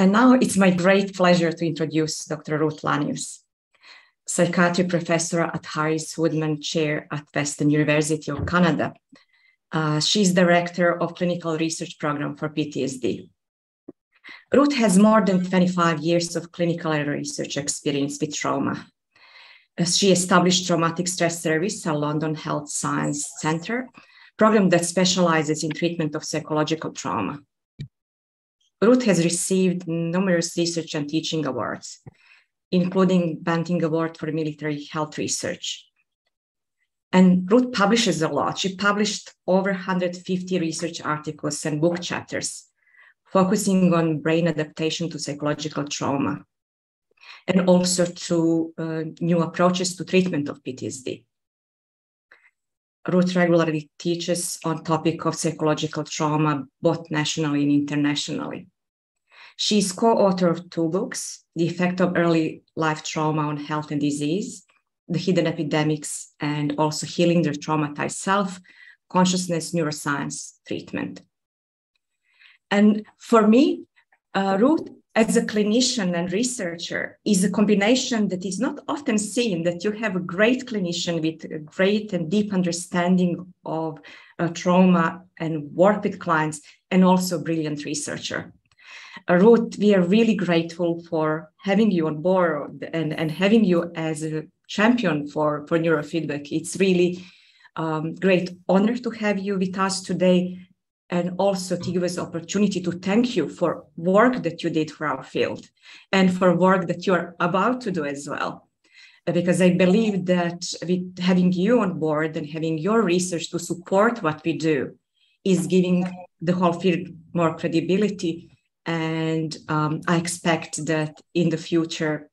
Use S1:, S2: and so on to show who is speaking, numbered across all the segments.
S1: And now it's my great pleasure to introduce Dr. Ruth Lanius, psychiatry professor at Harris Woodman Chair at Western University of Canada. Uh, she's director of clinical research program for PTSD. Ruth has more than 25 years of clinical research experience with trauma. Uh, she established Traumatic Stress Service at London Health Science Centre, program that specializes in treatment of psychological trauma. Ruth has received numerous research and teaching awards, including Banting Award for Military Health Research. And Ruth publishes a lot. She published over 150 research articles and book chapters, focusing on brain adaptation to psychological trauma, and also to uh, new approaches to treatment of PTSD. Ruth regularly teaches on topic of psychological trauma, both nationally and internationally. She is co-author of two books, The Effect of Early Life Trauma on Health and Disease, The Hidden Epidemics, and also Healing the Traumatized Self, Consciousness Neuroscience Treatment. And for me, uh, Ruth as a clinician and researcher is a combination that is not often seen that you have a great clinician with a great and deep understanding of uh, trauma and work with clients and also a brilliant researcher. Ruth we are really grateful for having you on board and, and having you as a champion for, for neurofeedback. It's really um, great honor to have you with us today and also to give us opportunity to thank you for work that you did for our field and for work that you are about to do as well. Because i believe that with having you on board and having your research to support what we do is giving the whole field more credibility. And um, i expect that in the future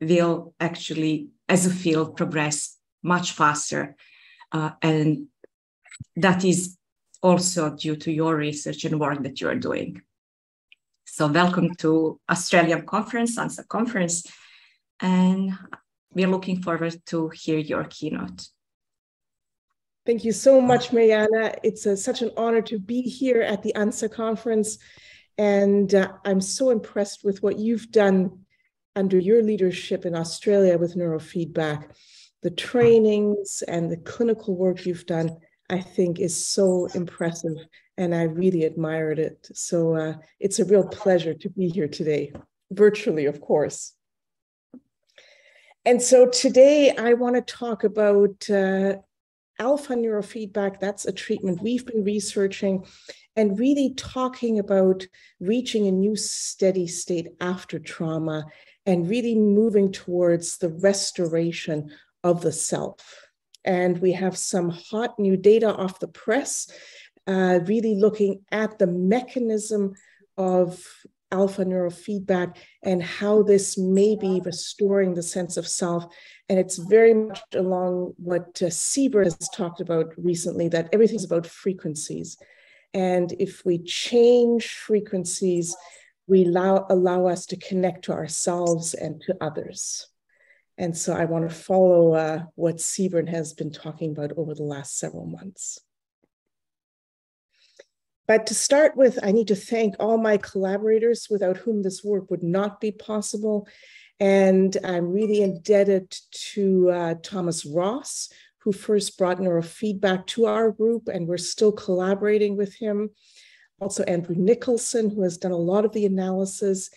S1: we'll actually as a field progress much faster. Uh, and that is also due to your research and work that you are doing. So welcome to Australian Conference, ANSA Conference, and we're looking forward to hear your keynote.
S2: Thank you so much, Mariana. It's a, such an honor to be here at the ANSA conference. And uh, I'm so impressed with what you've done under your leadership in Australia with neurofeedback, the trainings and the clinical work you've done. I think is so impressive and I really admired it. So uh, it's a real pleasure to be here today, virtually, of course. And so today I want to talk about uh, alpha neurofeedback. That's a treatment we've been researching and really talking about reaching a new steady state after trauma and really moving towards the restoration of the self. And we have some hot new data off the press, uh, really looking at the mechanism of alpha neurofeedback and how this may be restoring the sense of self. And it's very much along what uh, Sieber has talked about recently that everything's about frequencies. And if we change frequencies, we allow, allow us to connect to ourselves and to others. And so I want to follow uh, what Sieber has been talking about over the last several months. But to start with, I need to thank all my collaborators without whom this work would not be possible. And I'm really indebted to uh, Tomas Ros, who first brought neurofeedback to our group, and we're still collaborating with him. Also, Andrew Nicholson, who has done a lot of the analysis,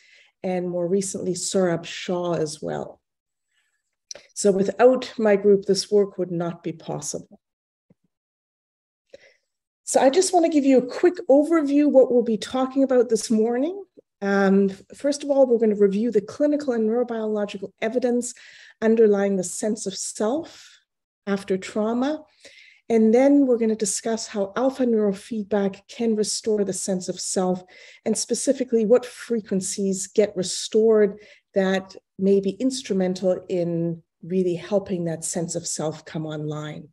S2: and more recently, Saurabh Shaw as well. So without my group, this work would not be possible. So I just want to give you a quick overview what we'll be talking about this morning. Um, first of all, we're going to review the clinical and neurobiological evidence underlying the sense of self after trauma. And then we're going to discuss how alpha neurofeedback can restore the sense of self, and specifically what frequencies get restored that may be instrumental in really helping that sense of self come online.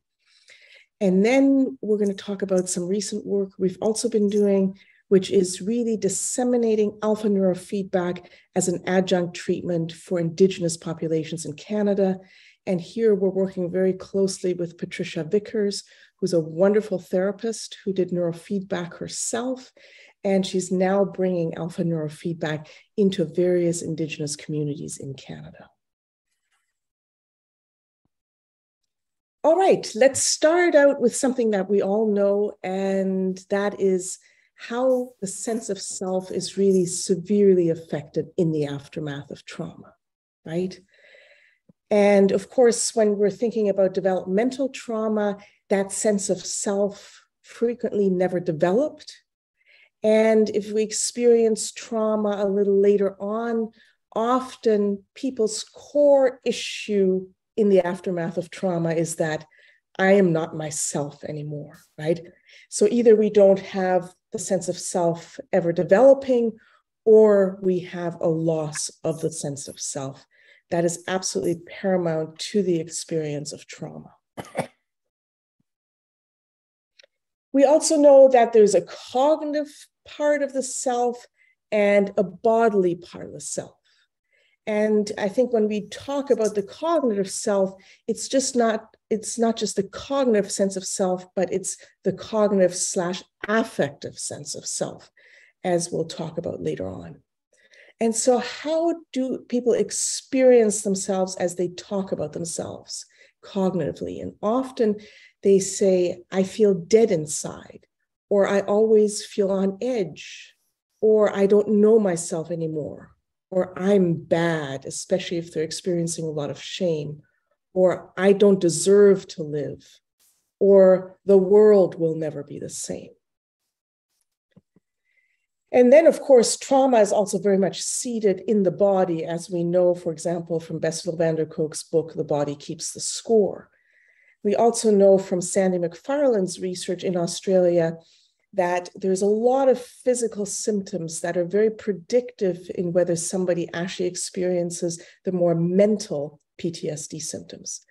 S2: And then we're going to talk about some recent work we've also been doing, which is really disseminating alpha neurofeedback as an adjunct treatment for Indigenous populations in Canada. And here we're working very closely with Patricia Vickers, who's a wonderful therapist who did neurofeedback herself And she's now bringing alpha neurofeedback into various Indigenous communities in Canada. All right, let's start out with something that we all know, and that is how the sense of self is really severely affected in the aftermath of trauma, right? And of course, when we're thinking about developmental trauma, that sense of self frequently never developed. And if we experience trauma a little later on, often people's core issue in the aftermath of trauma is that I am not myself anymore, right? So either we don't have the sense of self ever developing, or we have a loss of the sense of self. That is absolutely paramount to the experience of trauma. We also know that there's a cognitive part of the self and a bodily part of the self. And I think when we talk about the cognitive self, it's just not it's not just the cognitive sense of self, but it's the cognitive slash affective sense of self, as we'll talk about later on. And so, how do people experience themselves as they talk about themselves cognitively? And often they say, I feel dead inside, or I always feel on edge, or I don't know myself anymore, or I'm bad, especially if they're experiencing a lot of shame, or I don't deserve to live, or the world will never be the same. And then, of course, trauma is also very much seated in the body, as we know, for example, from Bessel van der Kolk's book, The Body Keeps the Score. We also know from Sandy McFarlane's research in Australia that there's a lot of physical symptoms that are very predictive in whether somebody actually experiences the more mental PTSD symptoms.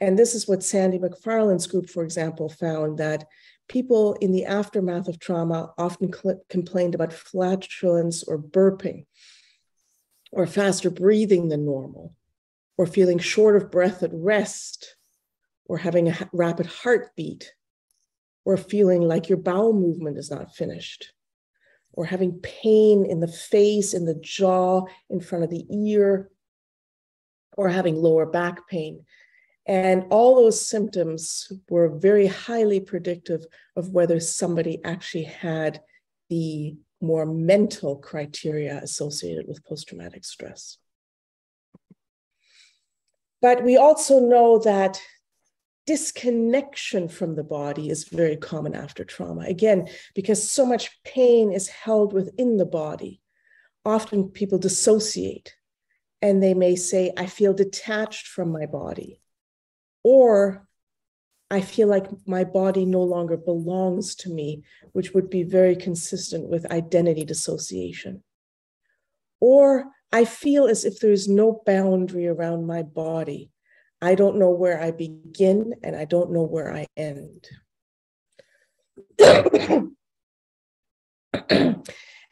S2: And this is what Sandy McFarlane's group, for example, found that people in the aftermath of trauma often complained about flatulence or burping, or faster breathing than normal, or feeling short of breath at rest, or having a rapid heartbeat or feeling like your bowel movement is not finished, or having pain in the face, in the jaw, in front of the ear, or having lower back pain. And all those symptoms were very highly predictive of whether somebody actually had the more mental criteria associated with post traumatic stress. But we also know that disconnection from the body is very common after trauma. Again, because so much pain is held within the body. Often people dissociate and they may say, I feel detached from my body. Or I feel like my body no longer belongs to me, which would be very consistent with identity dissociation. Or I feel as if there's no boundary around my body. I don't know where I begin and I don't know where I end. and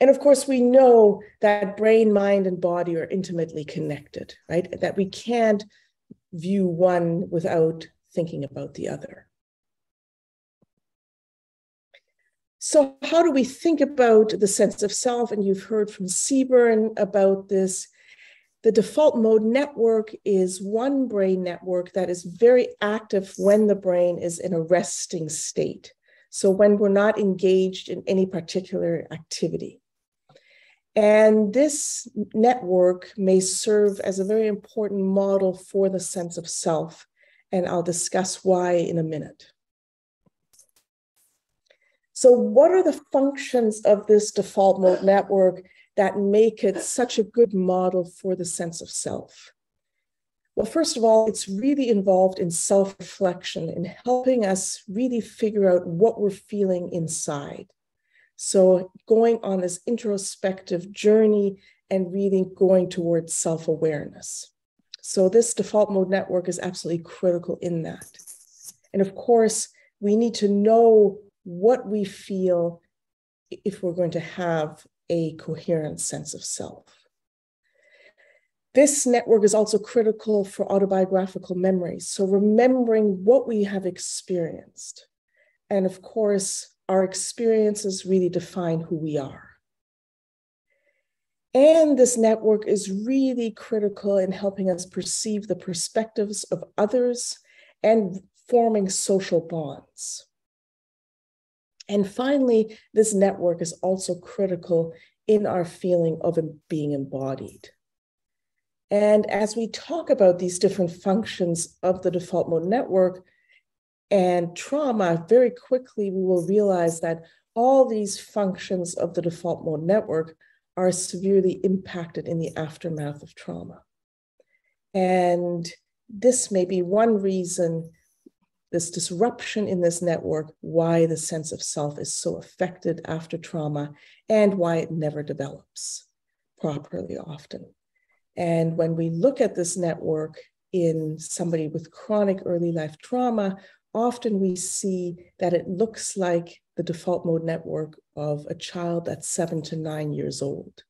S2: of course, we know that brain, mind, and body are intimately connected, right? That we can't view one without thinking about the other. So, how do we think about the sense of self? And you've heard from Sebern about this the default mode network is one brain network that is very active when the brain is in a resting state. So when we're not engaged in any particular activity. And this network may serve as a very important model for the sense of self. And I'll discuss why in a minute. So, what are the functions of this default mode network that make it such a good model for the sense of self? Well, first of all, it's really involved in self reflection, in helping us really figure out what we're feeling inside. So, going on this introspective journey and really going towards self awareness. So, this default mode network is absolutely critical in that. And of course, we need to know what we feel if we're going to have a coherent sense of self. This network is also critical for autobiographical memories. So, remembering what we have experienced. And of course, our experiences really define who we are. And this network is really critical in helping us perceive the perspectives of others and forming social bonds. And finally, this network is also critical in our feeling of being embodied. And as we talk about these different functions of the default mode network and trauma, very quickly we will realize that all these functions of the default mode network are severely impacted in the aftermath of trauma. And this may be one reason, this disruption in this network, why the sense of self is so affected after trauma and why it never develops properly often. And when we look at this network in somebody with chronic early life trauma, often we see that it looks like the default mode network of a child that's seven to nine years old.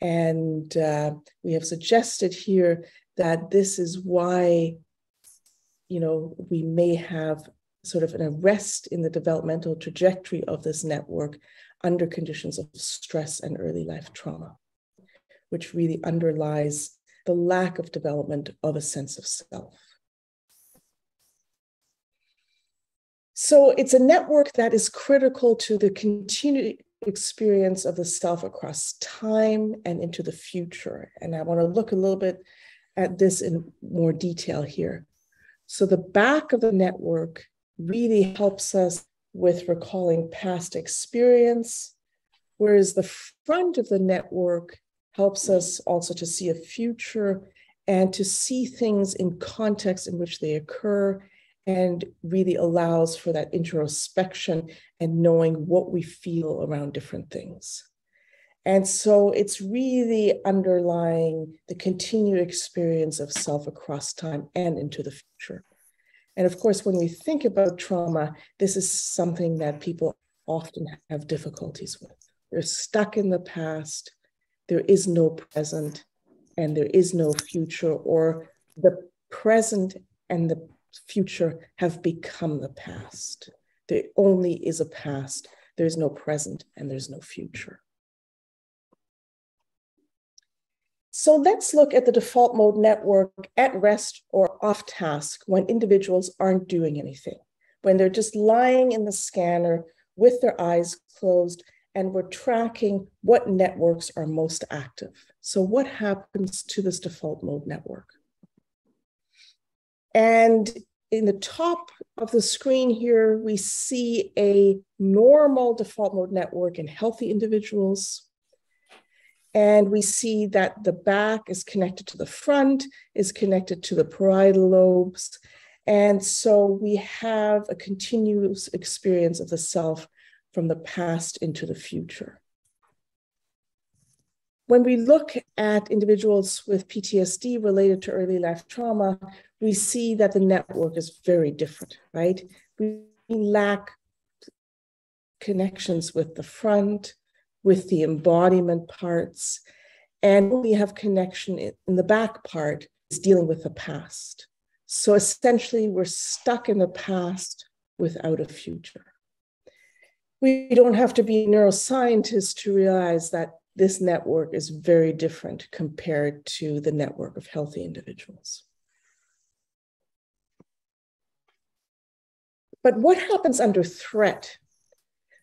S2: And uh, we have suggested here that this is why, you know, we may have sort of an arrest in the developmental trajectory of this network under conditions of stress and early life trauma, which really underlies the lack of development of a sense of self. So it's a network that is critical to the continued experience of the self across time and into the future. And I want to look a little bit at this in more detail here. So the back of the network really helps us with recalling past experience, whereas the front of the network helps us also to see a future and to see things in context in which they occur and really allows for that introspection and knowing what we feel around different things. And so it's really underlying the continued experience of self across time and into the future. And of course, when we think about trauma, this is something that people often have difficulties with. They're stuck in the past, there is no present, and there is no future, or the present and the future have become the past. There only is a past, there's no present, and there's no future. So let's look at the default mode network at rest or off task when individuals aren't doing anything, when they're just lying in the scanner with their eyes closed and we're tracking what networks are most active. So what happens to this default mode network? And in the top of the screen here, we see a normal default mode network in healthy individuals. And we see that the back is connected to the front, is connected to the parietal lobes. And so we have a continuous experience of the self from the past into the future. When we look at individuals with PTSD related to early life trauma, we see that the network is very different, right? We lack connections with the front, with the embodiment parts, and we have connection in the back part is dealing with the past. So essentially, we're stuck in the past without a future. We don't have to be neuroscientists to realize that this network is very different compared to the network of healthy individuals. But what happens under threat?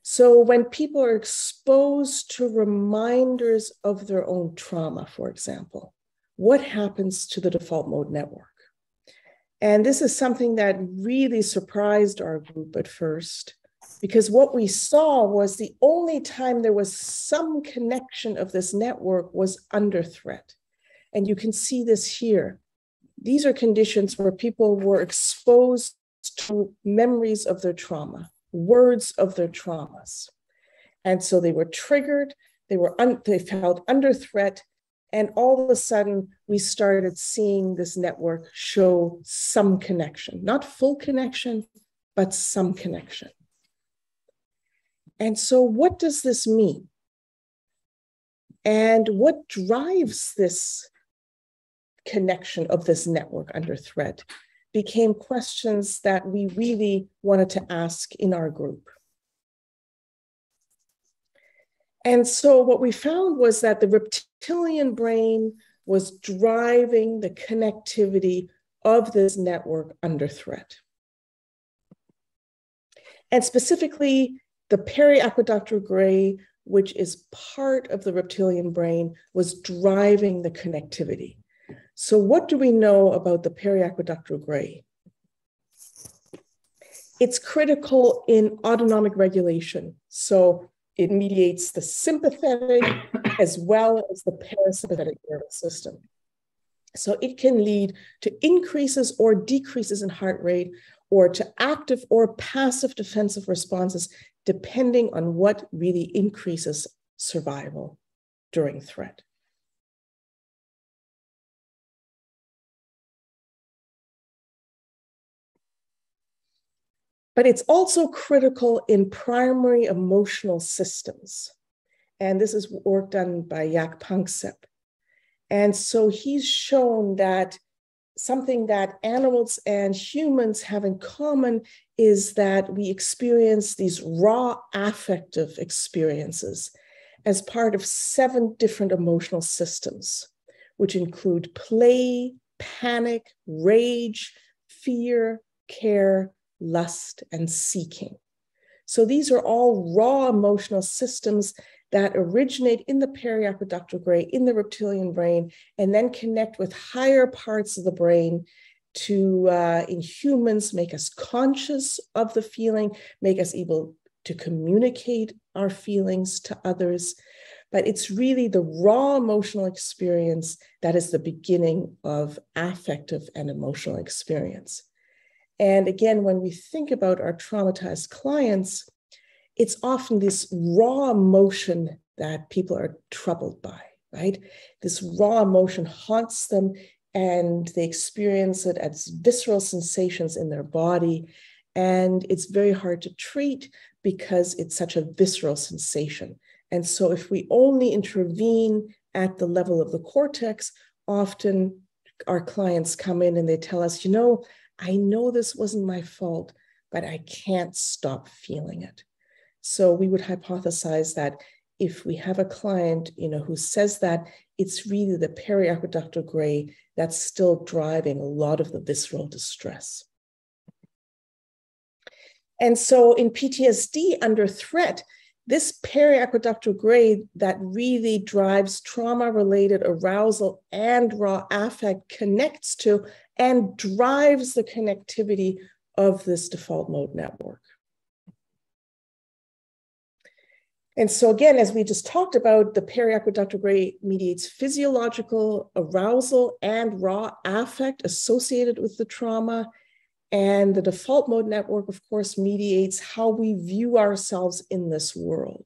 S2: So, when people are exposed to reminders of their own trauma, for example, what happens to the default mode network? And this is something that really surprised our group at first because what we saw was the only time there was some connection of this network was under threat. And you can see this here. These are conditions where people were exposed to memories of their trauma, words of their traumas. And so they were triggered, they were un- they felt under threat, and all of a sudden we started seeing this network show some connection, not full connection, but some connection. And so, what does this mean? And what drives this connection of this network under threat became questions that we really wanted to ask in our group. And so what we found was that the reptilian brain was driving the connectivity of this network under threat. And specifically, the periaqueductal gray, which is part of the reptilian brain, was driving the connectivity. So, what do we know about the periaqueductal gray? It's critical in autonomic regulation. So, it mediates the sympathetic as well as the parasympathetic nervous system. So it can lead to increases or decreases in heart rate or to active or passive defensive responses, depending on what really increases survival during threat. But it's also critical in primary emotional systems. And this is work done by Jaak Panksepp. And so he's shown that something that animals and humans have in common is that we experience these raw affective experiences as part of seven different emotional systems, which include play, panic, rage, fear, care, lust, and seeking. So these are all raw emotional systems that originate in the periaqueductal gray, in the reptilian brain, and then connect with higher parts of the brain to, uh, in humans, make us conscious of the feeling, make us able to communicate our feelings to others. But it's really the raw emotional experience that is the beginning of affective and emotional experience. And again, when we think about our traumatized clients, it's often this raw emotion that people are troubled by, right? This raw emotion haunts them and they experience it as visceral sensations in their body. And it's very hard to treat because it's such a visceral sensation. And so, if we only intervene at the level of the cortex, often our clients come in and they tell us, you know, I know this wasn't my fault, but I can't stop feeling it. So we would hypothesize that if we have a client, you know, who says that, it's really the periaqueductal gray that's still driving a lot of the visceral distress. And so in PTSD under threat, this periaqueductal gray that really drives trauma related arousal and raw affect connects to and drives the connectivity of this default mode network. And so, again, as we just talked about, the periaqueductal gray mediates physiological arousal and raw affect associated with the trauma. And the default mode network, of course, mediates how we view ourselves in this world.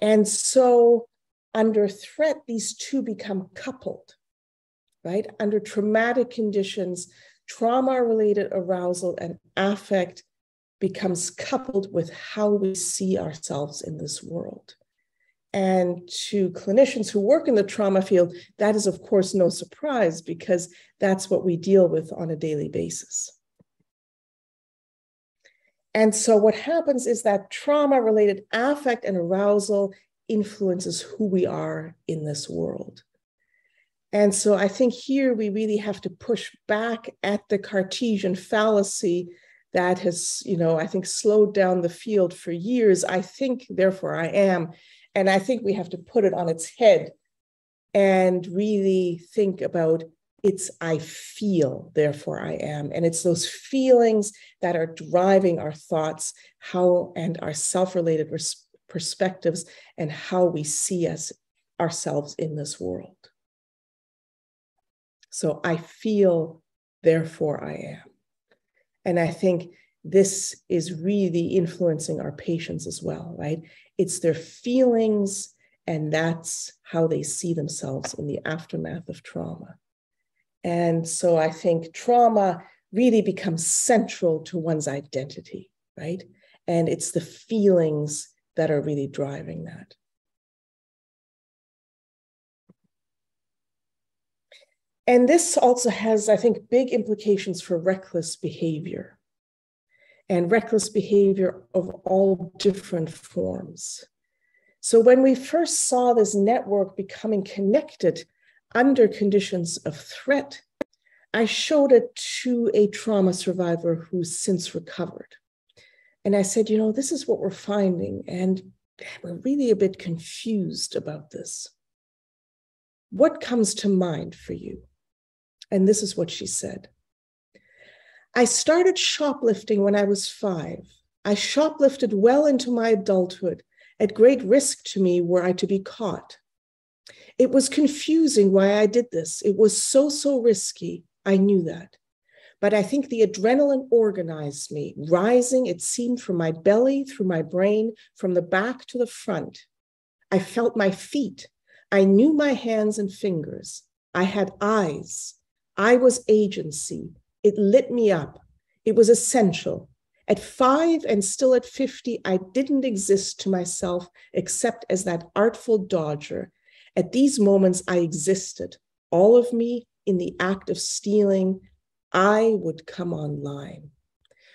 S2: And so, under threat, these two become coupled, right? Under traumatic conditions, trauma related arousal and affect becomes coupled with how we see ourselves in this world. And to clinicians who work in the trauma field, that is, of course, no surprise because that's what we deal with on a daily basis. And so, what happens is that trauma related affect and arousal influences who we are in this world. And so, I think here we really have to push back at the Cartesian fallacy that has, you know, I think slowed down the field for years. I think, therefore, I am. And I think we have to put it on its head and really think about it's I feel, therefore I am. And it's those feelings that are driving our thoughts, how and our self related perspectives, and how we see us ourselves in this world. So I feel, therefore I am. And I think this is really influencing our patients as well, right? It's their feelings, and that's how they see themselves in the aftermath of trauma. And so I think trauma really becomes central to one's identity, right? And it's the feelings that are really driving that. And this also has, I think, big implications for reckless behavior and reckless behavior of all different forms. So when we first saw this network becoming connected under conditions of threat, I showed it to a trauma survivor who's since recovered. And I said, you know, this is what we're finding. And we're really a bit confused about this. What comes to mind for you? And this is what she said I started shoplifting when I was five. I shoplifted well into my adulthood. At great risk to me were I to be caught. It was confusing why I did this. It was so, so risky. I knew that. But I think the adrenaline organized me, rising, it seemed, from my belly, through my brain, from the back to the front. I felt my feet. I knew my hands and fingers. I had eyes. I was agency. It lit me up. It was essential. At five and still at 50, I didn't exist to myself except as that artful dodger. At these moments, I existed, all of me in the act of stealing, I would come online.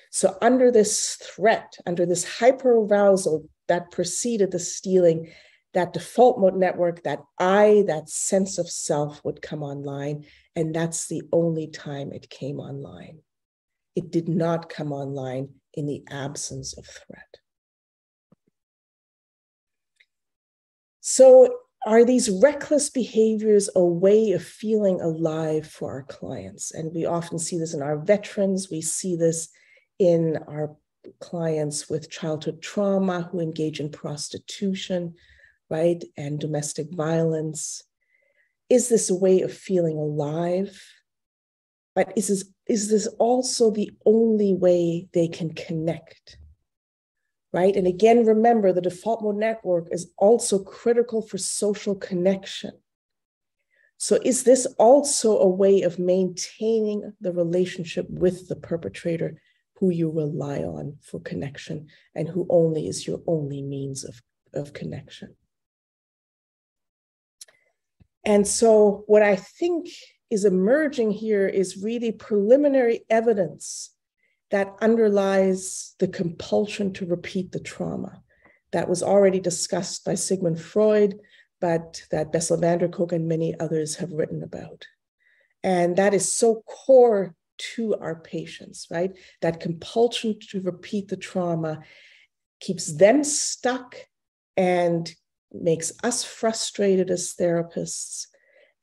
S2: So, under this threat, under this hyper arousal that preceded the stealing, that default mode network, that I, that sense of self would come online. And that's the only time it came online. It did not come online in the absence of threat. So, are these reckless behaviors a way of feeling alive for our clients? And we often see this in our veterans, we see this in our clients with childhood trauma who engage in prostitution, right, and domestic violence. Is this a way of feeling alive? But is this, is this also the only way they can connect? right? And again, remember the default mode network is also critical for social connection. So, is this also a way of maintaining the relationship with the perpetrator who you rely on for connection and who only is your only means of, of connection? And so, what I think is emerging here is really preliminary evidence that underlies the compulsion to repeat the trauma. That was already discussed by Sigmund Freud, but that Bessel van der Kolk and many others have written about. And that is so core to our patients, right? That compulsion to repeat the trauma keeps them stuck and makes us frustrated as therapists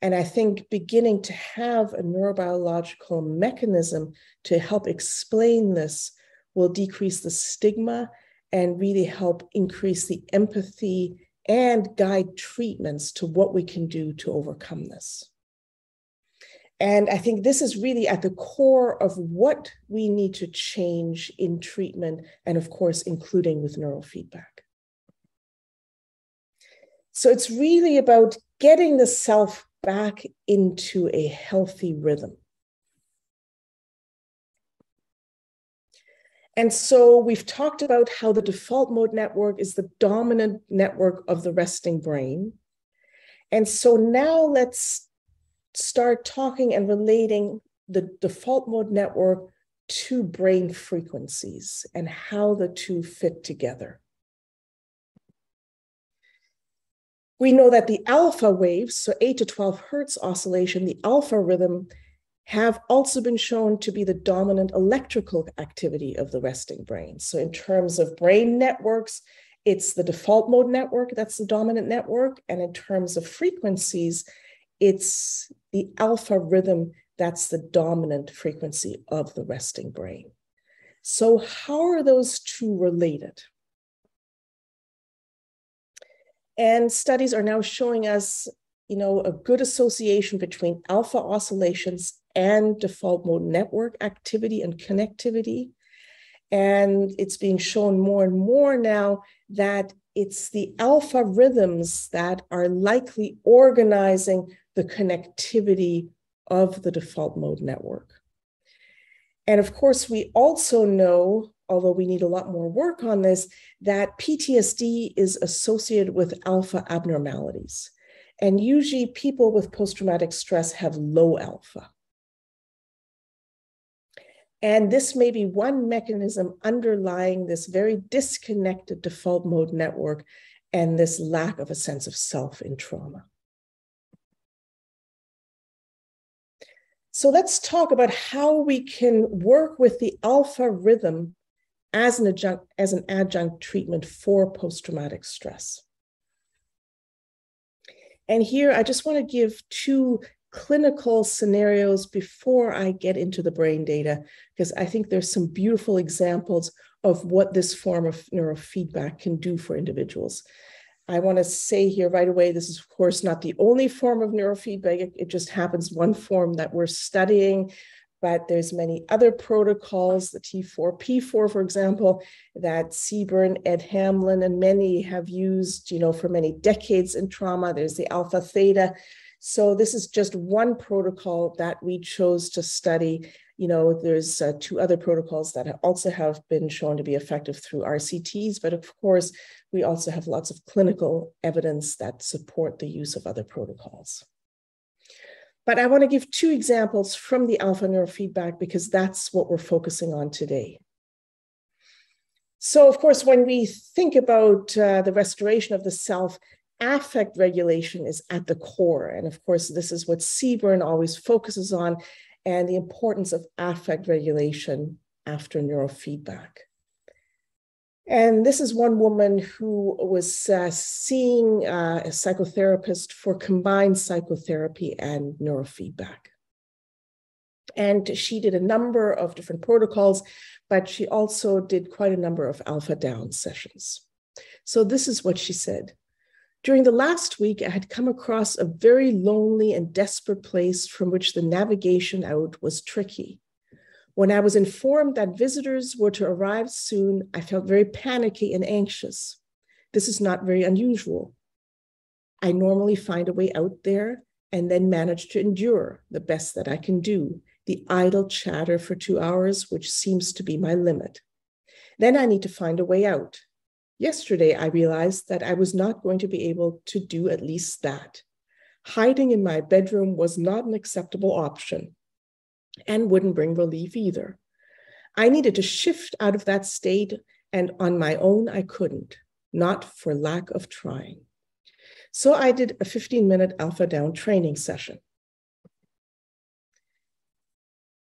S2: and I think beginning to have a neurobiological mechanism to help explain this will decrease the stigma and really help increase the empathy and guide treatments to what we can do to overcome this. And I think this is really at the core of what we need to change in treatment, and of course, including with neurofeedback. So it's really about getting the self back into a healthy rhythm. And so we've talked about how the default mode network is the dominant network of the resting brain. And so now let's start talking and relating the default mode network to brain frequencies and how the two fit together. We know that the alpha waves, so 8 to 12 hertz oscillation, the alpha rhythm, have also been shown to be the dominant electrical activity of the resting brain. So, in terms of brain networks, it's the default mode network that's the dominant network. And in terms of frequencies, it's the alpha rhythm that's the dominant frequency of the resting brain. So, how are those two related? And studies are now showing us, you know, a good association between alpha oscillations and default mode network activity and connectivity. And it's being shown more and more now that it's the alpha rhythms that are likely organizing the connectivity of the default mode network. And of course, we also know although we need a lot more work on this, that PTSD is associated with alpha abnormalities. And usually people with post traumatic stress have low alpha. And this may be one mechanism underlying this very disconnected default mode network and this lack of a sense of self in trauma. So let's talk about how we can work with the alpha rhythm as an adjunct, as an adjunct treatment for post-traumatic stress. And here I just want to give two clinical scenarios before I get into the brain data, because I think there's some beautiful examples of what this form of neurofeedback can do for individuals. I want to say here right away this is, of course, not the only form of neurofeedback. It, it just happens one form that we're studying, but there's many other protocols, the T4P4, for example, that Sebern, Ed Hamlin, and many have used, you know, for many decades in trauma. There's the alpha theta. So this is just one protocol that we chose to study you know, there's uh, two other protocols that also have been shown to be effective through RCTs, but of course, we also have lots of clinical evidence that support the use of other protocols. But I want to give two examples from the alpha neurofeedback because that's what we're focusing on today. So, of course, when we think about uh, the restoration of the self, affect regulation is at the core. And of course, this is what Sebern always focuses on and the importance of affect regulation after neurofeedback. And this is one woman who was uh, seeing uh, a psychotherapist for combined psychotherapy and neurofeedback. And she did a number of different protocols, but she also did quite a number of alpha down sessions. So, this is what she said during the last week, I had come across a very lonely and desperate place from which the navigation out was tricky. When I was informed that visitors were to arrive soon, I felt very panicky and anxious. This is not very unusual. I normally find a way out there and then manage to endure the best that I can do, the idle chatter for two hours, which seems to be my limit. Then I need to find a way out, Yesterday, I realized that I was not going to be able to do at least that. Hiding in my bedroom was not an acceptable option and wouldn't bring relief either. I needed to shift out of that state, and on my own, I couldn't, not for lack of trying. So I did a 15 minute alpha down training session.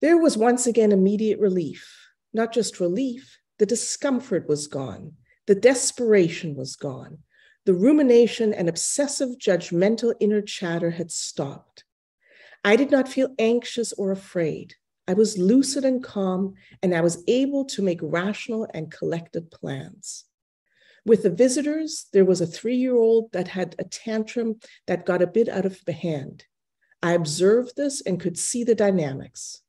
S2: There was once again immediate relief, not just relief, the discomfort was gone the desperation was gone. The rumination and obsessive judgmental inner chatter had stopped. I did not feel anxious or afraid. I was lucid and calm, and I was able to make rational and collected plans. With the visitors, there was a three year old that had a tantrum that got a bit out of hand. I observed this and could see the dynamics.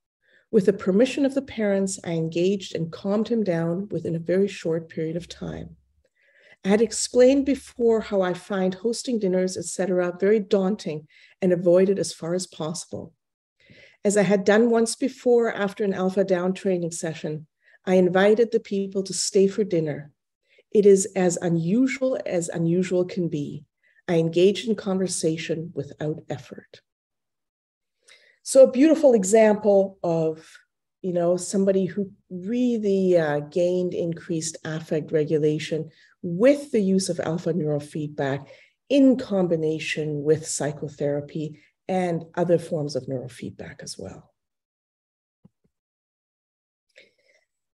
S2: With the permission of the parents, I engaged and calmed him down within a very short period of time. I had explained before how I find hosting dinners, etc., very daunting and avoid it as far as possible. As I had done once before after an alpha down training session, I invited the people to stay for dinner. It is as unusual as unusual can be. I engaged in conversation without effort. So a beautiful example of, you know, somebody who really uh, gained increased affect regulation with the use of alpha neurofeedback in combination with psychotherapy and other forms of neurofeedback as well.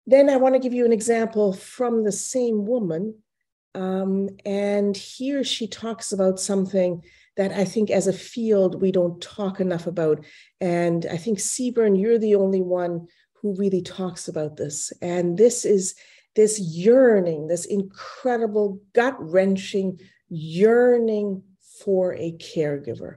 S2: Then I want to give you an example from the same woman. Um, and here she talks about something that I think as a field we don't talk enough about. And I think Sebern, you're the only one who really talks about this. And this is this yearning, this incredible gut wrenching yearning for a caregiver.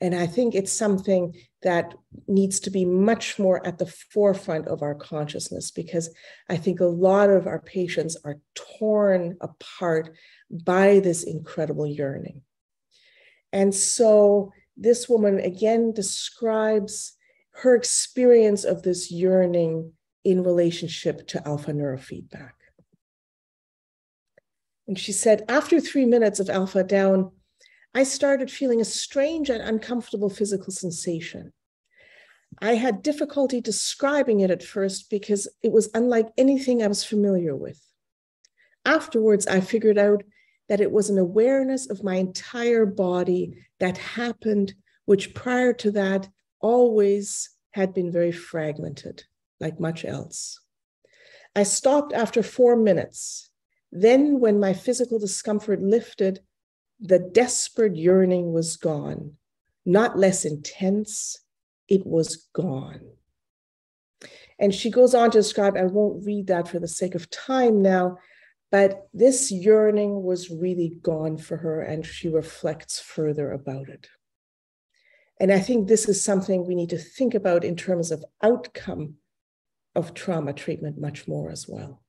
S2: And I think it's something that needs to be much more at the forefront of our consciousness because I think a lot of our patients are torn apart by this incredible yearning. And so this woman again describes her experience of this yearning in relationship to alpha neurofeedback. And she said, after three minutes of alpha down, I started feeling a strange and uncomfortable physical sensation. I had difficulty describing it at first because it was unlike anything I was familiar with. Afterwards, I figured out that it was an awareness of my entire body that happened, which prior to that always had been very fragmented, like much else. I stopped after four minutes. Then, when my physical discomfort lifted, the desperate yearning was gone, not less intense, it was gone. And she goes on to describe, I won't read that for the sake of time now, but this yearning was really gone for her, and she reflects further about it. And I think this is something we need to think about in terms of outcome of trauma treatment much more as well.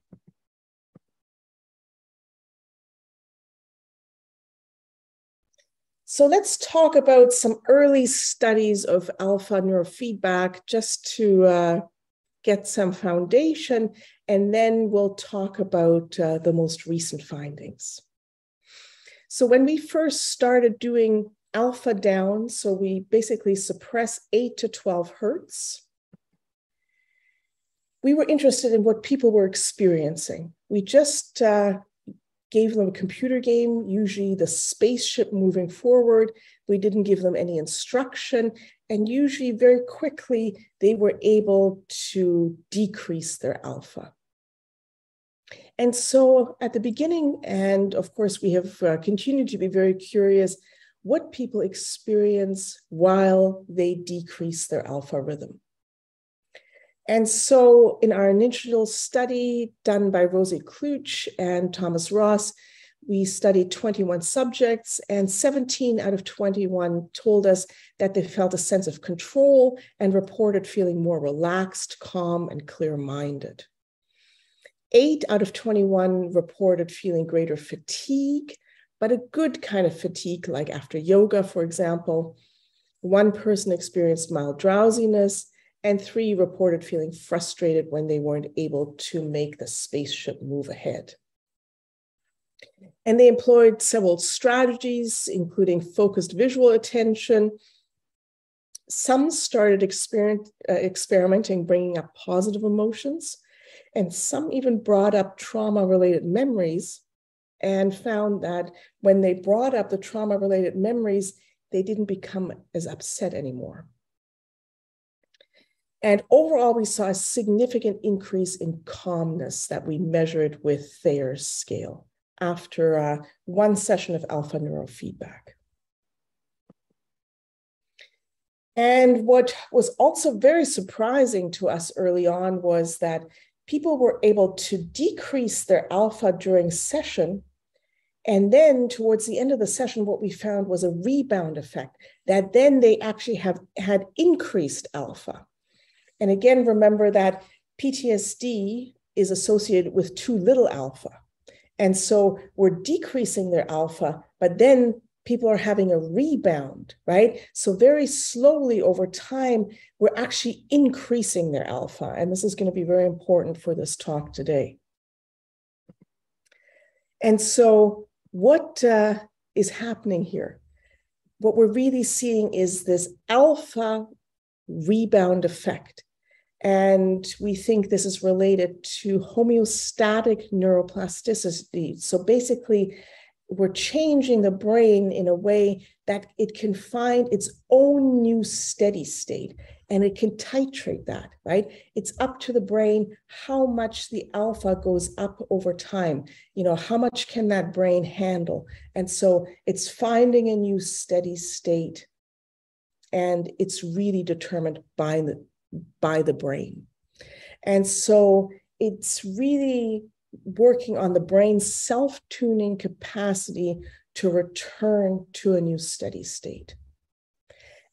S2: So let's talk about some early studies of alpha neurofeedback just to uh, get some foundation, and then we'll talk about uh, the most recent findings. So when we first started doing alpha down, so we basically suppress 8 to 12 hertz, we were interested in what people were experiencing. We just uh, gave them a computer game, usually the spaceship moving forward. We didn't give them any instruction. And usually, very quickly, they were able to decrease their alpha. And so, at the beginning, and of course, we have uh, continued to be very curious what people experience while they decrease their alpha rhythm. And so, in our initial study done by Rosie Kluetsch and Tomas Ros, we studied 21 subjects, and 17 out of 21 told us that they felt a sense of control and reported feeling more relaxed, calm, and clear minded. Eight out of 21 reported feeling greater fatigue, but a good kind of fatigue, like after yoga, for example. One person experienced mild drowsiness, and three reported feeling frustrated when they weren't able to make the spaceship move ahead. And they employed several strategies, including focused visual attention. Some started uh, experimenting, bringing up positive emotions, and some even brought up trauma related memories and found that when they brought up the trauma related memories, they didn't become as upset anymore. And overall, we saw a significant increase in calmness that we measured with Thayer's scale after uh, one session of alpha neurofeedback. And what was also very surprising to us early on was that people were able to decrease their alpha during session. And then towards the end of the session, what we found was a rebound effect that then they actually have had increased alpha. And again, remember that PTSD is associated with too little alpha. And so we're decreasing their alpha, but then people are having a rebound, right? So very slowly over time, we're actually increasing their alpha. And this is going to be very important for this talk today. And so what uh, is happening here? What we're really seeing is this alpha rebound effect. And we think this is related to homeostatic neuroplasticity. So basically, we're changing the brain in a way that it can find its own new steady state and it can titrate that, right? It's up to the brain how much the alpha goes up over time. You know, how much can that brain handle? And so it's finding a new steady state and it's really determined by the by the brain. And so it's really working on the brain's self tuning capacity to return to a new steady state.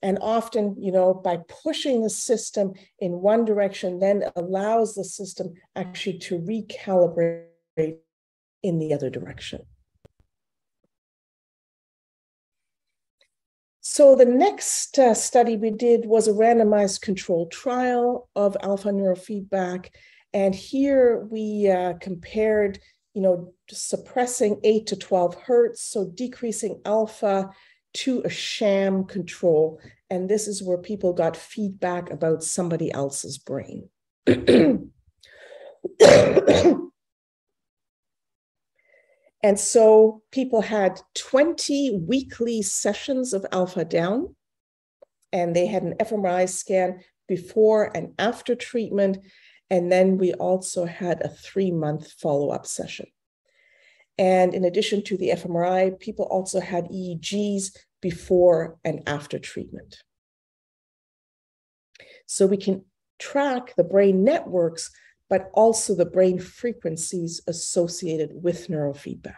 S2: And often, you know, by pushing the system in one direction, then allows the system actually to recalibrate in the other direction. So the next uh, study we did was a randomized controlled trial of alpha neurofeedback. And here we uh, compared, you know, suppressing 8 to 12 hertz, so decreasing alpha to a sham control. And this is where people got feedback about somebody else's brain. And so people had 20 weekly sessions of alpha down, and they had an fMRI scan before and after treatment. And then we also had a three month follow up session. And in addition to the fMRI, people also had EEGs before and after treatment. So we can track the brain networks but also the brain frequencies associated with neurofeedback.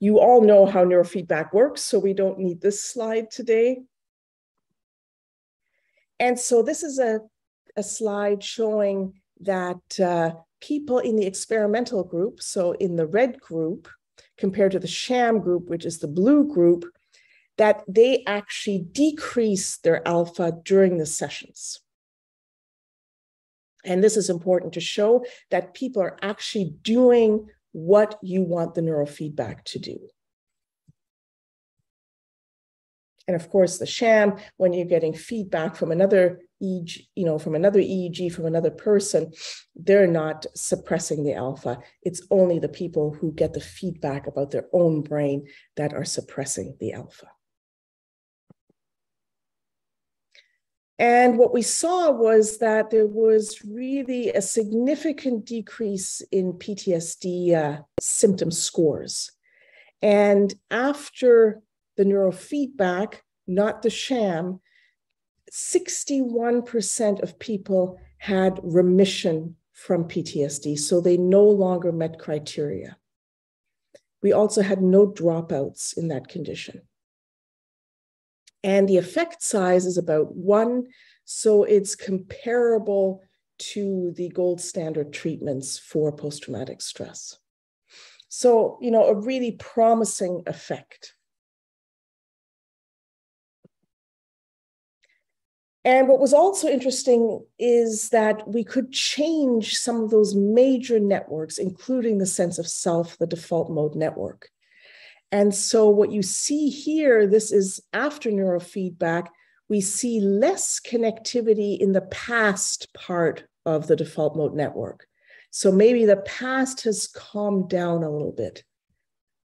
S2: You all know how neurofeedback works, so we don't need this slide today. And so this is a, a slide showing that uh, people in the experimental group, so in the red group, compared to the sham group, which is the blue group, that they actually decrease their alpha during the sessions. And this is important to show that people are actually doing what you want the neurofeedback to do. And of course, the sham, when you're getting feedback from another EEG, you know, from another EEG from another person, they're not suppressing the alpha. It's only the people who get the feedback about their own brain that are suppressing the alpha. And what we saw was that there was really a significant decrease in PTSD uh, symptom scores. And after the neurofeedback, not the sham, 61% of people had remission from PTSD. So they no longer met criteria. We also had no dropouts in that condition. And the effect size is about one. So it's comparable to the gold standard treatments for post traumatic stress. So, you know, a really promising effect. And what was also interesting is that we could change some of those major networks, including the sense of self, the default mode network. And so, what you see here, this is after neurofeedback, we see less connectivity in the past part of the default mode network. So, maybe the past has calmed down a little bit,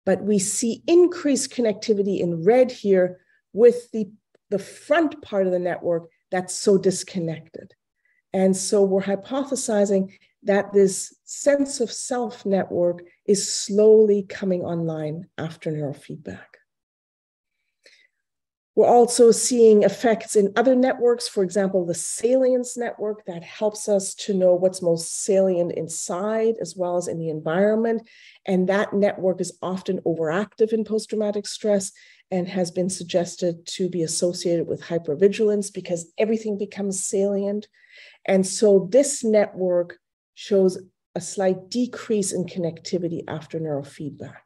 S2: but we see increased connectivity in red here with the, the front part of the network that's so disconnected. And so, we're hypothesizing that this sense of self network is slowly coming online after neurofeedback. We're also seeing effects in other networks, for example, the salience network that helps us to know what's most salient inside as well as in the environment. And that network is often overactive in post traumatic stress and has been suggested to be associated with hypervigilance because everything becomes salient. And so this network shows a slight decrease in connectivity after neurofeedback.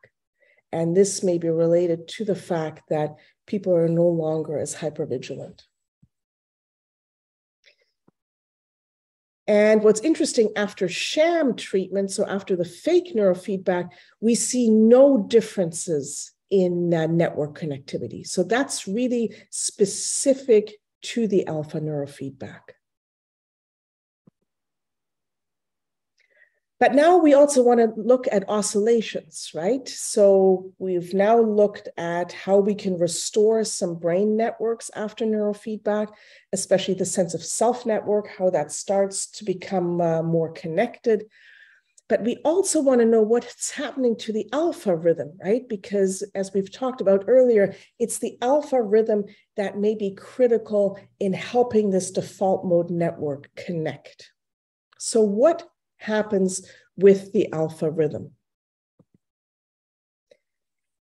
S2: And this may be related to the fact that people are no longer as hypervigilant. And what's interesting after sham treatment, so after the fake neurofeedback, we see no differences in uh, network connectivity. So that's really specific to the alpha neurofeedback. But now we also want to look at oscillations, right? So we've now looked at how we can restore some brain networks after neurofeedback, especially the sense of self network, how that starts to become uh, more connected. But we also want to know what's happening to the alpha rhythm, right? Because as we've talked about earlier, it's the alpha rhythm that may be critical in helping this default mode network connect. So, what happens with the alpha rhythm.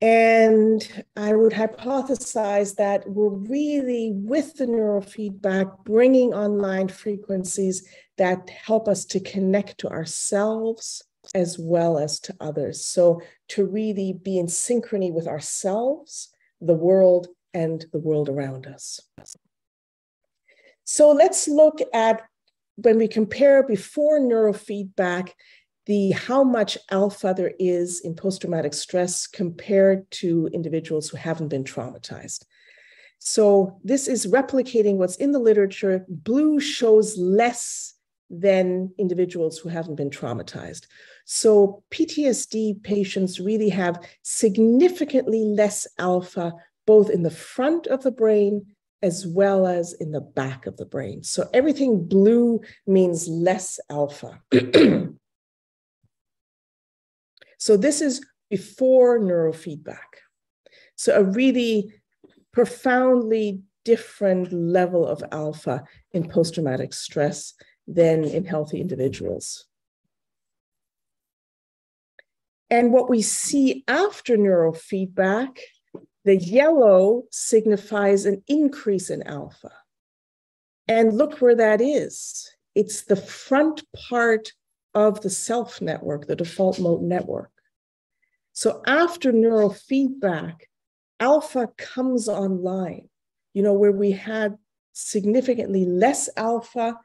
S2: And I would hypothesize that we're really, with the neurofeedback, bringing online frequencies that help us to connect to ourselves as well as to others. So, to really be in synchrony with ourselves, the world, and the world around us. So, let's look at when we compare before neurofeedback, the how much alpha there is in post-traumatic stress compared to individuals who haven't been traumatized. So this is replicating what's in the literature. Blue shows less than individuals who haven't been traumatized. So PTSD patients really have significantly less alpha, both in the front of the brain as well as in the back of the brain. So everything blue means less alpha. so this is before neurofeedback. So a really profoundly different level of alpha in post traumatic stress than in healthy individuals. And what we see after neurofeedback, the yellow signifies an increase in alpha. And look where that is. It's the front part of the self network, the default mode network. So after neurofeedback, alpha comes online, you know, where we had significantly less alpha.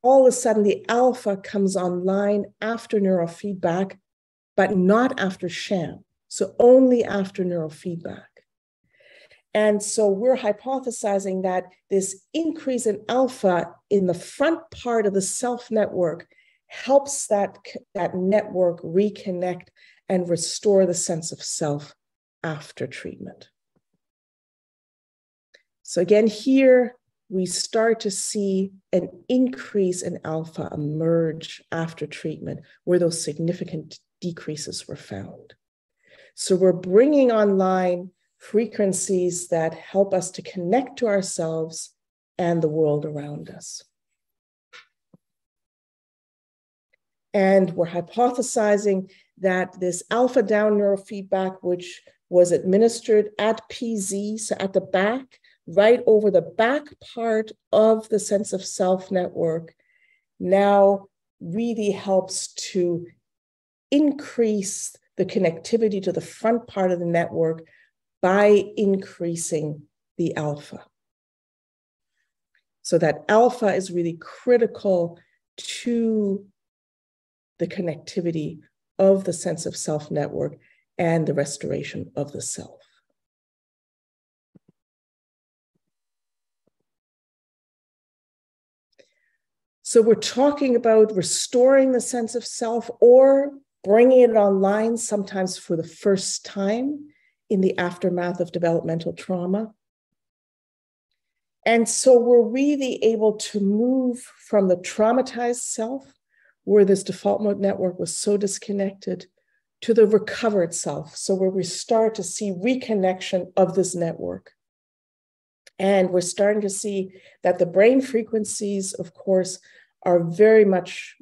S2: All of a sudden, the alpha comes online after neurofeedback, but not after sham. So only after neurofeedback. And so we're hypothesizing that this increase in alpha in the front part of the self network helps that, that network reconnect and restore the sense of self after treatment. So, again, here we start to see an increase in alpha emerge after treatment where those significant decreases were found. So, we're bringing online frequencies that help us to connect to ourselves and the world around us. And we're hypothesizing that this alpha down neurofeedback, which was administered at PZ, so at the back, right over the back part of the sense of self network, now really helps to increase the connectivity to the front part of the network by increasing the alpha. So that alpha is really critical to the connectivity of the sense of self network and the restoration of the self. So we're talking about restoring the sense of self or bringing it online, sometimes for the first time in the aftermath of developmental trauma. And so we're really able to move from the traumatized self where this default mode network was so disconnected to the recovered self. So, where we start to see reconnection of this network. And we're starting to see that the brain frequencies, of course, are very much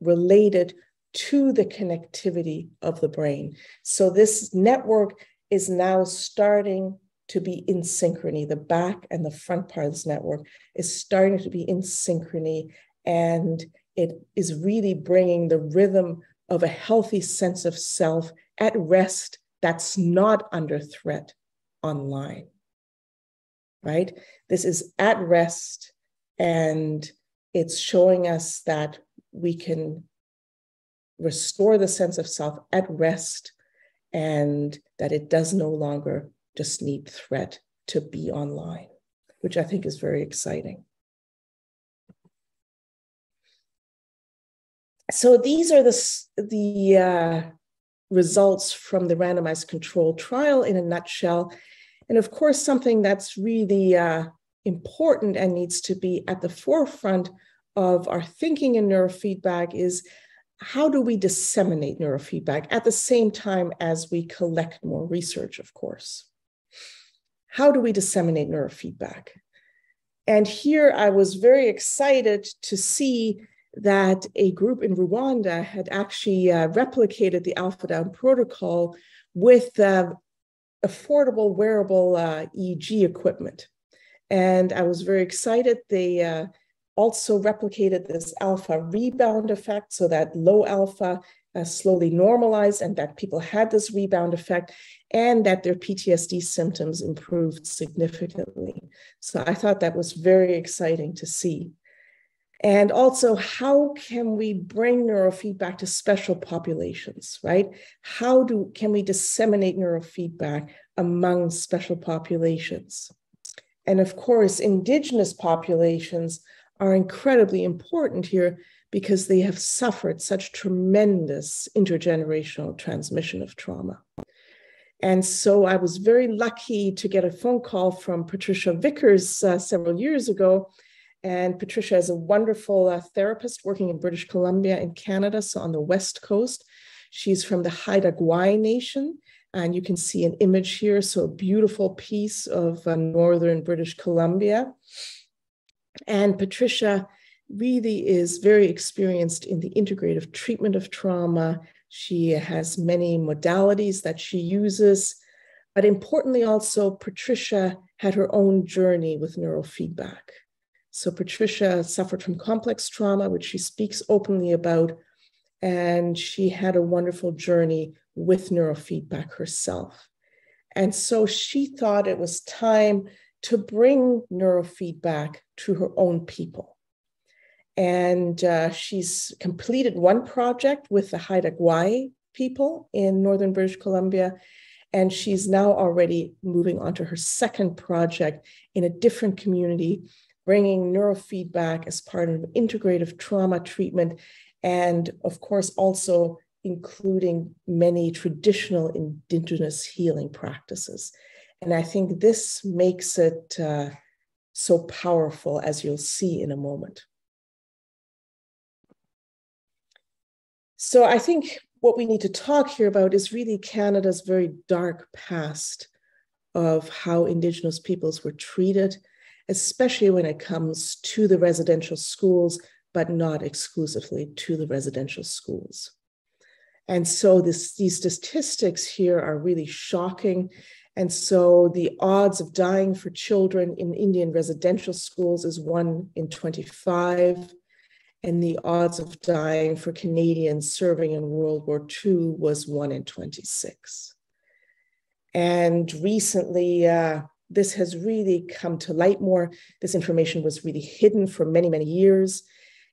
S2: related to the connectivity of the brain. So, this network is now starting to be in synchrony. The back and the front part of this network is starting to be in synchrony. And it is really bringing the rhythm of a healthy sense of self at rest that's not under threat online. Right? This is at rest, and it's showing us that we can restore the sense of self at rest and that it does no longer just need threat to be online, which I think is very exciting. so these are the, the uh, results from the randomized control trial in a nutshell. And of course, something that's really uh, important and needs to be at the forefront of our thinking in neurofeedback is how do we disseminate neurofeedback at the same time as we collect more research, of course? How do we disseminate neurofeedback? And here I was very excited to see that a group in Rwanda had actually uh, replicated the Alpha Down protocol with uh, affordable wearable uh, EEG equipment. And I was very excited. They uh, also replicated this alpha rebound effect so that low alpha uh, slowly normalized and that people had this rebound effect and that their PTSD symptoms improved significantly. So I thought that was very exciting to see. And also, how can we bring neurofeedback to special populations, right? How do can we disseminate neurofeedback among special populations? And of course, indigenous populations are incredibly important here because they have suffered such tremendous intergenerational transmission of trauma. And so I was very lucky to get a phone call from Patricia Vickers uh, several years ago. And Patricia is a wonderful uh, therapist working in British Columbia in Canada, so on the West Coast. She's from the Haida Gwaii Nation. And you can see an image here. So, a beautiful piece of uh, northern British Columbia. And Patricia really is very experienced in the integrative treatment of trauma. She has many modalities that she uses. But importantly, also, Patricia had her own journey with neurofeedback. So, Patricia suffered from complex trauma, which she speaks openly about. And she had a wonderful journey with neurofeedback herself. And so she thought it was time to bring neurofeedback to her own people. And uh, she's completed one project with the Haida Gwaii people in Northern British Columbia. And she's now already moving on to her second project in a different community, bringing neurofeedback as part of integrative trauma treatment. And of course, also including many traditional indigenous healing practices. And I think this makes it uh, so powerful, as you'll see in a moment. So I think what we need to talk here about is really Canada's very dark past of how Indigenous peoples were treated, especially when it comes to the residential schools, but not exclusively to the residential schools. And so this, these statistics here are really shocking. And so the odds of dying for children in Indian residential schools is one in 25. And the odds of dying for Canadians serving in World War II was one in 26. And recently, uh, this has really come to light more. This information was really hidden for many, many years.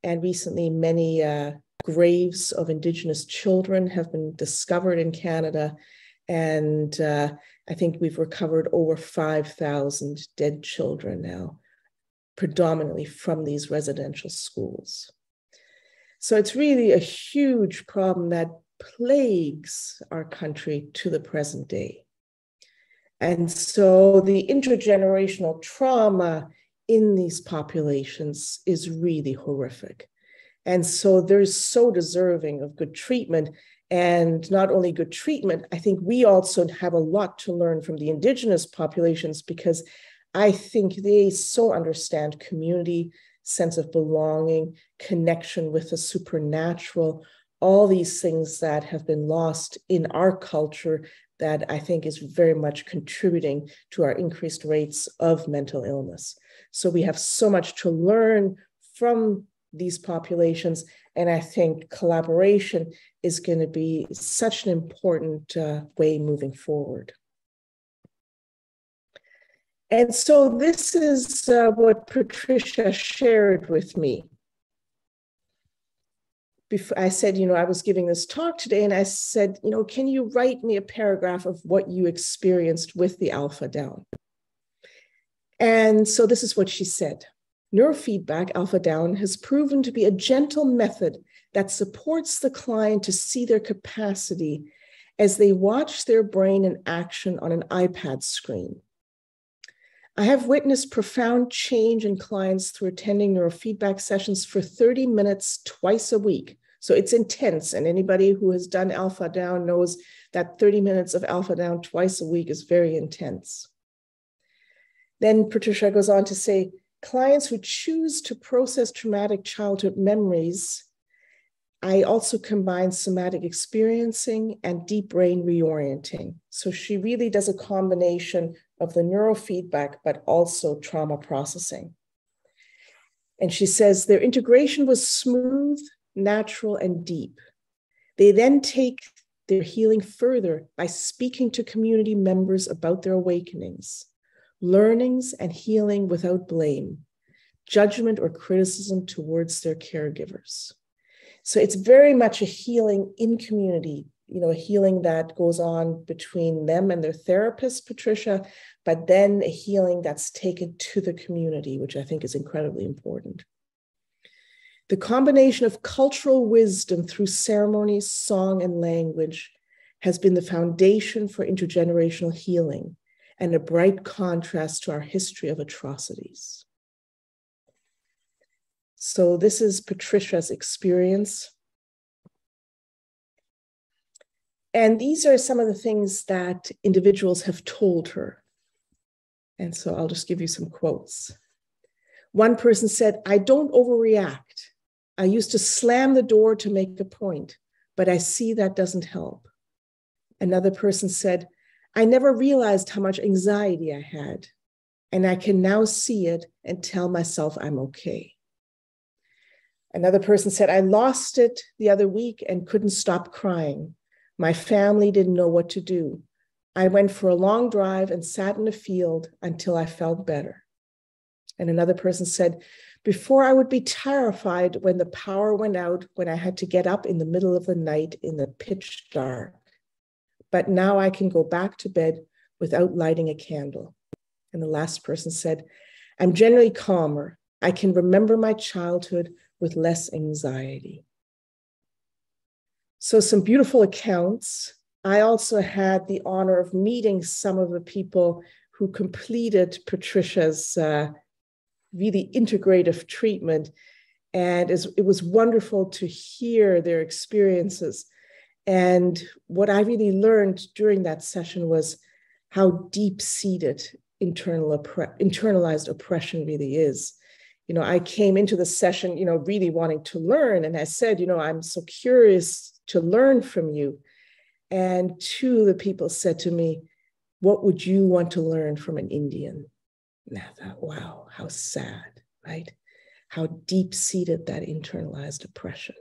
S2: And recently, many uh, graves of Indigenous children have been discovered in Canada. And uh, I think we've recovered over 5,000 dead children now, predominantly from these residential schools. So it's really a huge problem that plagues our country to the present day. And so the intergenerational trauma in these populations is really horrific. And so they're so deserving of good treatment. And not only good treatment, I think we also have a lot to learn from the Indigenous populations because I think they so understand community, sense of belonging, connection with the supernatural, all these things that have been lost in our culture that I think is very much contributing to our increased rates of mental illness. So we have so much to learn from these populations. And I think collaboration is going to be such an important uh, way moving forward. And so this is uh, what Patricia shared with me. Before I said, you know, I was giving this talk today, and I said, you know, can you write me a paragraph of what you experienced with the Alpha Down? And so this is what she said. Neurofeedback Alpha Down has proven to be a gentle method that supports the client to see their capacity as they watch their brain in action on an iPad screen. I have witnessed profound change in clients through attending neurofeedback sessions for 30 minutes twice a week. So it's intense. And anybody who has done Alpha Down knows that 30 minutes of Alpha Down twice a week is very intense. Then Patricia goes on to say clients who choose to process traumatic childhood memories, I also combine somatic experiencing and deep brain reorienting. So she really does a combination of the neurofeedback, but also trauma processing. And she says their integration was smooth, natural, and deep. They then take their healing further by speaking to community members about their awakenings learnings and healing without blame, judgment or criticism towards their caregivers. So it's very much a healing in community, you know, a healing that goes on between them and their therapist, Patricia, but then a healing that's taken to the community, which I think is incredibly important. The combination of cultural wisdom through ceremony, song, and language has been the foundation for intergenerational healing and a bright contrast to our history of atrocities. So, this is Patricia's experience. And these are some of the things that individuals have told her. And so I'll just give you some quotes. One person said, I don't overreact. I used to slam the door to make a point, but I see that doesn't help. Another person said, I never realized how much anxiety I had, and I can now see it and tell myself I'm okay. Another person said, I lost it the other week and couldn't stop crying. My family didn't know what to do. I went for a long drive and sat in a field until I felt better. And another person said, Before I would be terrified when the power went out, when I had to get up in the middle of the night in the pitch dark. But now I can go back to bed without lighting a candle. And the last person said, I'm generally calmer. I can remember my childhood with less anxiety. So, some beautiful accounts. I also had the honor of meeting some of the people who completed Patricia's uh, really integrative treatment. And it was wonderful to hear their experiences. And what I really learned during that session was how deep seated internal oppre- internalized oppression really is you know i came into the session you know really wanting to learn and i said you know i'm so curious to learn from you. And two of the people said to me, What would you want to learn from an Indian? And I thought, wow, how sad, right? How deep seated that internalized oppression.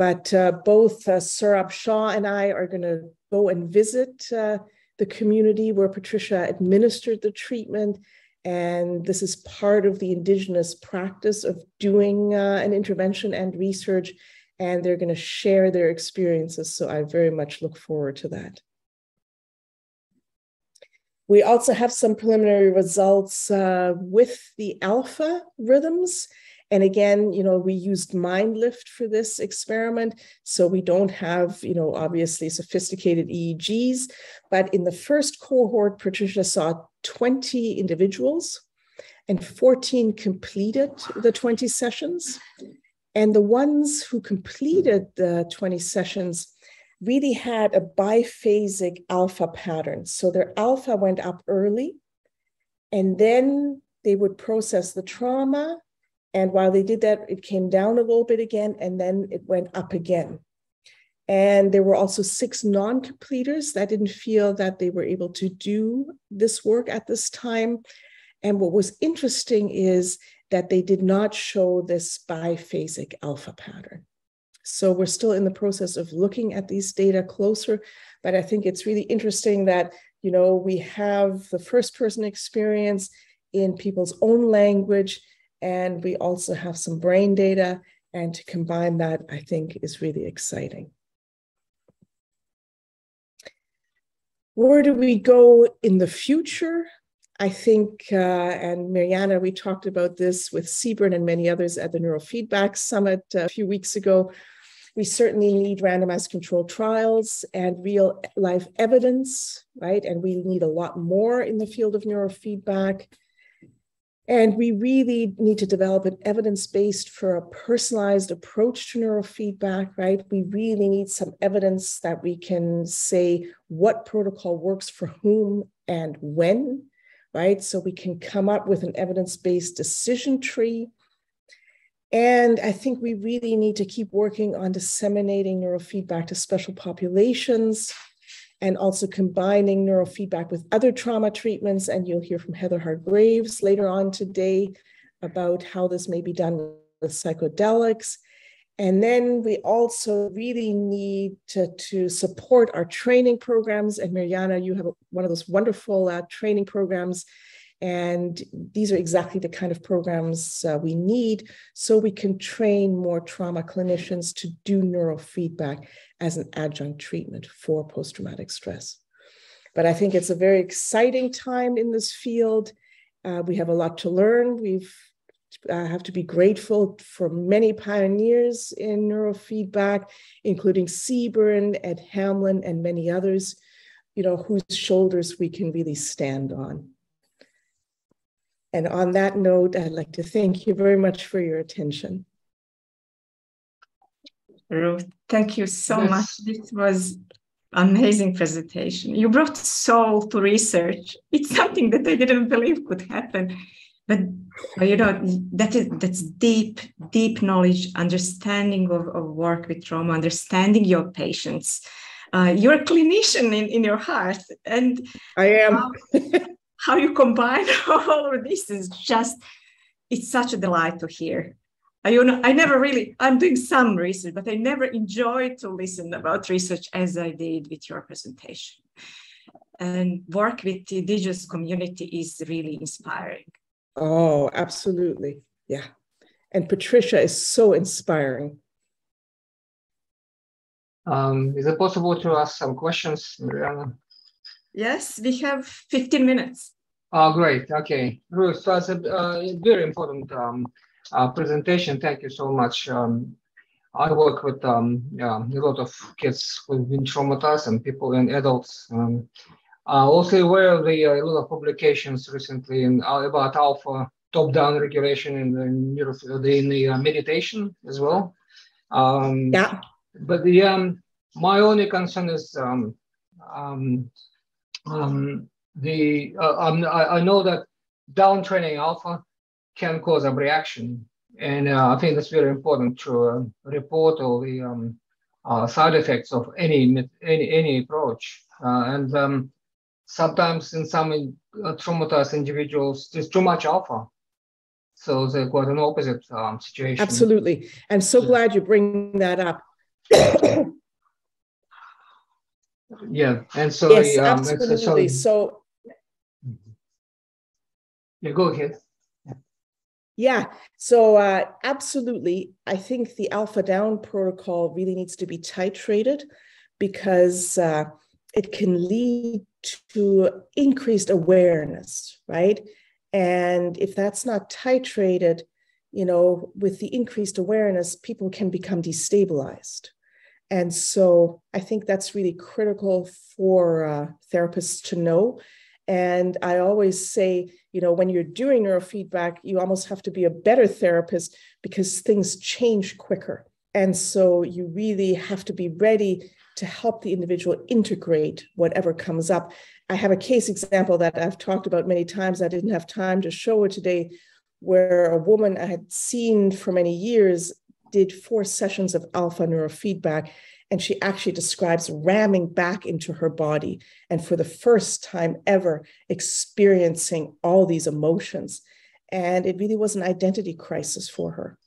S2: But uh, both uh, Saurabh Shah and I are going to go and visit uh, the community where Patricia administered the treatment and this is part of the indigenous practice of doing uh, an intervention and research. And they're going to share their experiences. So I very much look forward to that. We also have some preliminary results uh, with the alpha rhythms. And again, you know, we used Myndlift for this experiment. So we don't have, you know, obviously sophisticated EEGs. But in the first cohort, Patricia saw 20 individuals and 14 completed the 20 sessions. And the ones who completed the 20 sessions really had a biphasic alpha pattern. So their alpha went up early, and then they would process the trauma. And while they did that, it came down a little bit again, and then it went up again. And there were also six non completers that didn't feel that they were able to do this work at this time. And what was interesting is that they did not show this biphasic alpha pattern. So we're still in the process of looking at these data closer, but I think it's really interesting that you know we have the first person experience in people's own language and we also have some brain data and to combine that I think is really exciting. Where do we go in the future? I think, uh, and Mariana, we talked about this with Sebern and many others at the Neurofeedback Summit a few weeks ago. We certainly need randomized controlled trials and real life evidence, right? And we need a lot more in the field of neurofeedback. And we really need to develop an evidence based for a personalized approach to neurofeedback, right? We really need some evidence that we can say what protocol works for whom and when, right? So we can come up with an evidence based decision tree. And I think we really need to keep working on disseminating neurofeedback to special populations and also combining neurofeedback with other trauma treatments. And you'll hear from Heather Hargraves later on today about how this may be done with psychedelics. And then we also really need to, to support our training programs. And Mariana, you have one of those wonderful uh, training programs and these are exactly the kind of programs uh, we need so we can train more trauma clinicians to do neurofeedback as an adjunct treatment for post traumatic stress. But I think it's a very exciting time in this field. Uh, we have a lot to learn. We've I have to be grateful for many pioneers in neurofeedback, including Sebern, Ed Hamlin, and many others, you know, whose shoulders we can really stand on. And on that note, I'd like to thank you very much for your attention.
S1: Ruth, thank you so yes. much. This was amazing presentation. You brought soul to research. It's something that I didn't believe could happen. But you know, that is that's deep, deep knowledge, understanding of, of work with trauma, understanding your patients. Uh, you're a clinician in, in your heart. And
S2: I am.
S1: How, how you combine all of this is just it's such a delight to hear. I, you know, I never really, I'm doing some research, but I never enjoyed to listen about research as I did with your presentation. And work with the indigenous community is really inspiring.
S2: Oh, absolutely. Yeah. And Patricia is so inspiring.
S3: Um, is it possible to ask some questions, Mariana?
S1: Yes, we have 15 minutes.
S3: Oh, great. Okay. Ruth, that's a uh, very important um, uh, presentation. Thank you so much. Um, I work with um, yeah, a lot of kids who've been traumatized and people and adults. Um, uh, also aware of the uh, a lot of publications recently in, uh, about alpha top-down regulation in the, in the uh, meditation as well.
S2: Um, yeah.
S3: But the um, my only concern is um, the uh, um, I, I, know that down training alpha can cause a reaction, and uh, I think that's very important to uh, report all the um, uh, side effects of any any any approach. Uh, and um, sometimes in some uh, traumatized individuals, there's too much alpha. So they've got an opposite um, situation.
S2: Absolutely. I'm so glad you bring that up.
S3: Yeah, and so
S2: yes, um, absolutely. So,
S3: yeah, go ahead.
S2: Yeah, so uh, absolutely. I think the Alpha Down protocol really needs to be titrated because uh, it can lead to increased awareness, right? And if that's not titrated, you know, with the increased awareness, people can become destabilized. And so I think that's really critical for uh, therapists to know. And I always say, you know, when you're doing neurofeedback, you almost have to be a better therapist because things change quicker. And so you really have to be ready to help the individual integrate whatever comes up. I have a case example that I've talked about many times. I didn't have time to show it today, where a woman I had seen for many years did four sessions of alpha neurofeedback and she actually describes ramming back into her body and for the first time ever experiencing all these emotions. And it really was an identity crisis for her.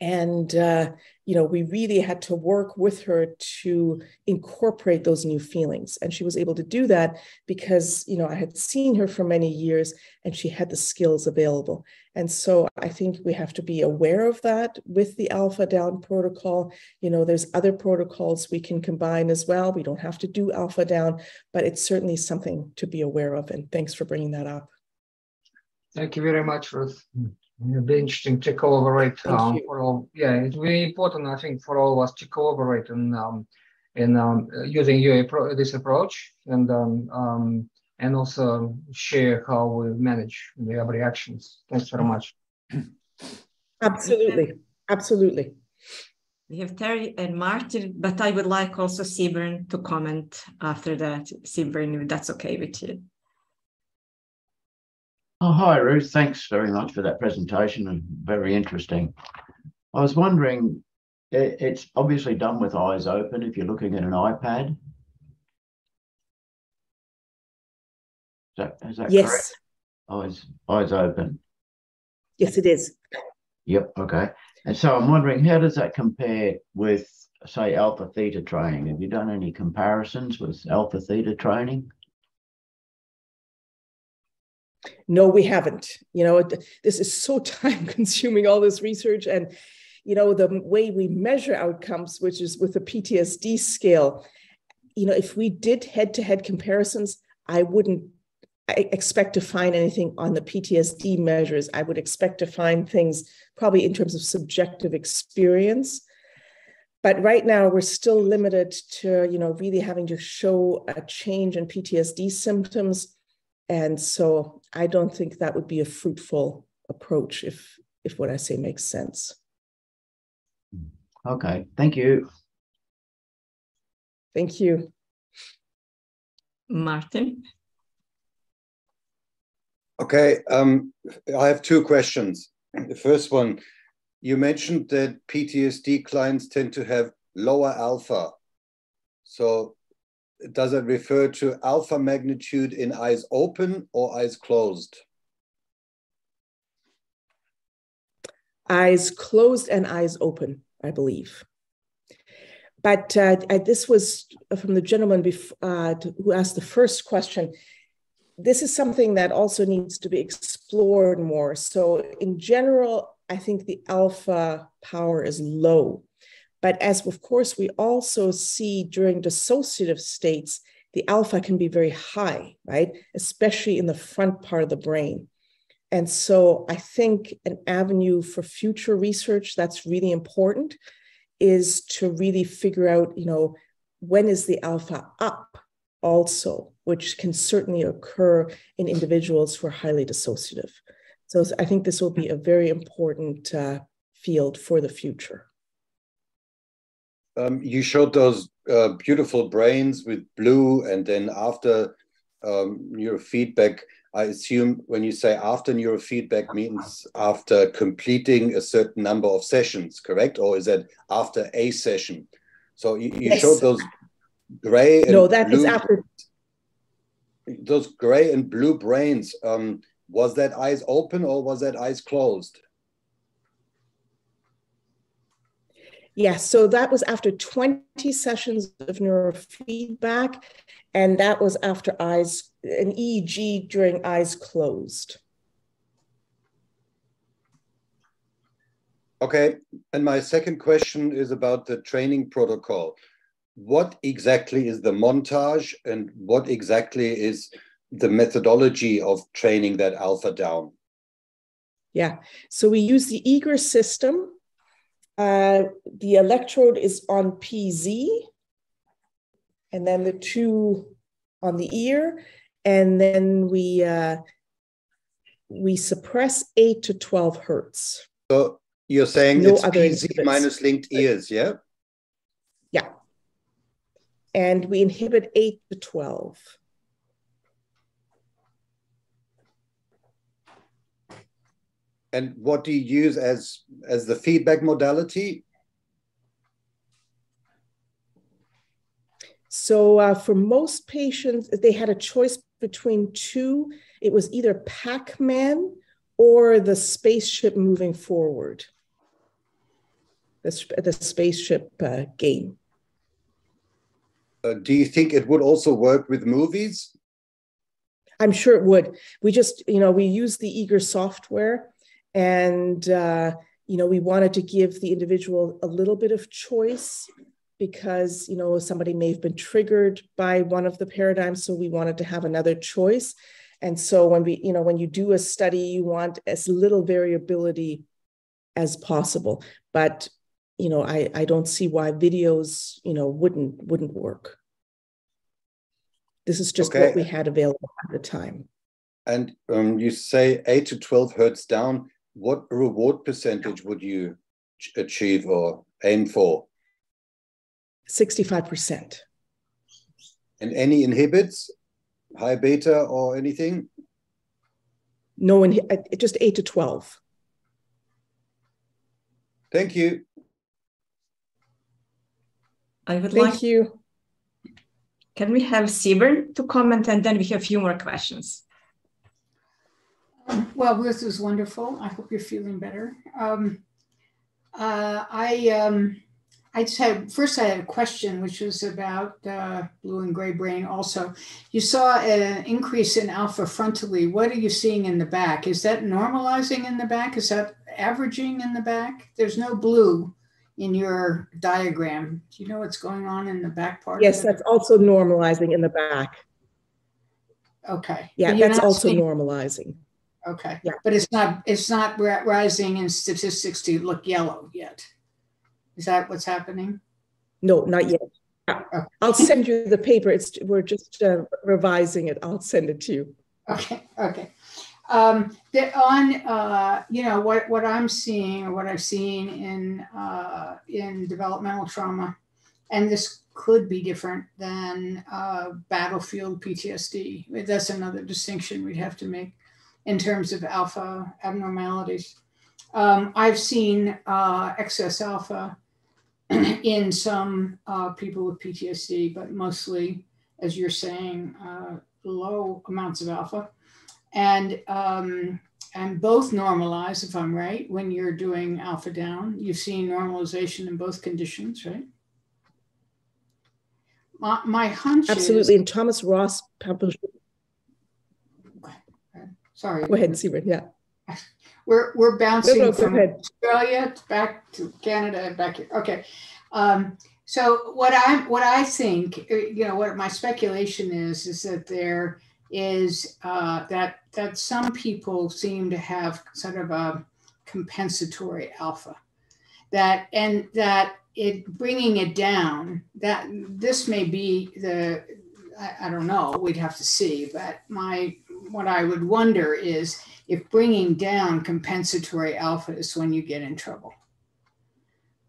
S2: And uh, you know we really had to work with her to incorporate those new feelings. And she was able to do that because you know i had seen her for many years and she had the skills available. And so i think we have to be aware of that with the alpha down protocol. You know there's other protocols we can combine as well. We don't have to do alpha down but it's certainly something to be aware of. And thanks for bringing that up.
S3: Thank you very much ruth hmm. It'd be interesting to collaborate um, for all. Yeah, it's really important, I think, for all of us to collaborate in um, in um, using UA pro- this approach and um, um, and also share how we manage the reactions. Thanks very much.
S2: Absolutely, absolutely.
S1: We have Terry and Martin, but I would like also Sebern to comment after that. Sebern, if that's okay with you.
S4: Oh, hi, Ruth. Thanks very much for that presentation. Very interesting. I was wondering, it's obviously done with eyes open if you're looking at an iPad. Is that, is that
S2: yes.
S4: correct? Eyes, eyes open.
S2: Yes, it is.
S4: Yep. Okay. And so I'm wondering, how does that compare with, say, alpha theta training? Have you done any comparisons with alpha theta training?
S2: No we haven't you know this is so time consuming all this research and you know the way we measure outcomes which is with the ptsd scale you know if we did head to head comparisons i wouldn't expect to find anything on the PTSD measures. I would expect to find things probably in terms of subjective experience. But right now, we're still limited to, you know, really having to show a change in PTSD symptoms. And so I don't think that would be a fruitful approach if, if what I say makes sense.
S4: Okay, thank you.
S2: Thank you.
S1: Martin?
S5: Okay, um, I have two questions. The first one, you mentioned that PTSD clients tend to have lower alpha. So does it refer to alpha magnitude in eyes open or eyes closed?
S2: Eyes closed and eyes open, I believe. But uh, this was from the gentleman uh, who asked the first question this is something that also needs to be explored more. So, in general, I think the alpha power is low. But as of course, we also see during dissociative states, the alpha can be very high, right? Especially in the front part of the brain. And so I think an avenue for future research that's really important is to really figure out, you know, when is the alpha up also, which can certainly occur in individuals who are highly dissociative. So I think this will be a very important uh, field for the future.
S5: Um, you showed those uh, beautiful brains with blue, and then after um, neurofeedback, I assume when you say after neurofeedback means after completing a certain number of sessions, correct? Or is that after a session? So you, you yes. showed those gray
S2: no that blue, is after
S5: those gray and blue brains um, was that eyes open or was that eyes closed
S2: Yes, yeah, so that was after 20 sessions of neurofeedback, and that was after eyes, an EEG during eyes closed.
S5: Okay, and my second question is about the training protocol what exactly is the montage and what exactly is the methodology of training that alpha down?
S2: Yeah, so we use the EEGer system. Uh, the electrode is on PZ, and then the two on the ear, and then we uh, we suppress eight to twelve hertz.
S5: So you're saying no it's PZ minus linked ears, yeah?
S2: Yeah and we inhibit 8 to 12.
S5: And what do you use as, as the feedback modality?
S2: So uh, for most patients, they had a choice between two. It was either Pac-Man or the spaceship moving forward, the, the spaceship uh, game.
S5: Uh, do you think it would also work with movies?
S2: I'm sure it would. We just, you know, we use the EEGer software and, uh, you know, we wanted to give the individual a little bit of choice because, you know, somebody may have been triggered by one of the paradigms. So we wanted to have another choice. And so when we, you know, when you do a study, you want as little variability as possible. But you know, I, I don't see why videos, you know, wouldn't wouldn't work. This is just okay. what we had available at the time.
S5: And um, you say eight to twelve hertz down. What reward percentage would you achieve or aim for?
S2: Sixty-five percent.
S5: And any inhibits, high beta or anything?
S2: No, one, uh, just eight to twelve.
S5: Thank you.
S1: I would
S2: Thank
S1: like.
S2: you.
S1: Can we have Sebern to comment and then we have a few more questions?
S6: Well, this is wonderful. I hope you're feeling better. Um, uh, I um, I just had first I had a question, which was about uh, blue and gray brain. Also, you saw an increase in alpha frontally. What are you seeing in the back? Is that normalizing in the back? Is that averaging in the back? There's no blue in your diagram. Do you know what's going on in the back part?
S2: Yes, that's also normalizing in the back.
S6: Okay.
S2: Yeah, that's also normalizing.
S6: Okay. Yeah. But it's not it's not rising in statistics to look yellow yet. Is that what's happening?
S2: No, not yet. Okay. I'll send you the paper. It's we're just uh, revising it. I'll send it to you.
S6: Okay. Okay. Um, the, on uh, you know what what I'm seeing or what I've seen in uh, in developmental trauma, and this could be different than uh, battlefield PTSD. That's another distinction we'd have to make in terms of alpha abnormalities. Um, I've seen uh, excess alpha in some uh, people with PTSD, but mostly, as you're saying, uh, low amounts of alpha and um, and both normalize, if I'm right, when you're doing alpha down. You've seen normalization in both conditions, right? My, my hunch
S2: absolutely,
S6: is,
S2: and Tomas Ros published.
S6: Sorry.
S2: Go ahead, Sebern. Yeah.
S6: We're we're bouncing no, no, from Australia back to Canada and back here. Okay. Um, so what I what I think, uh, you know, what my speculation is, is that there is uh, that that some people seem to have sort of a compensatory alpha that and that it bringing it down that this may be the I, I, don't know we'd have to see but my what i would wonder is if bringing down compensatory alpha is when you get in trouble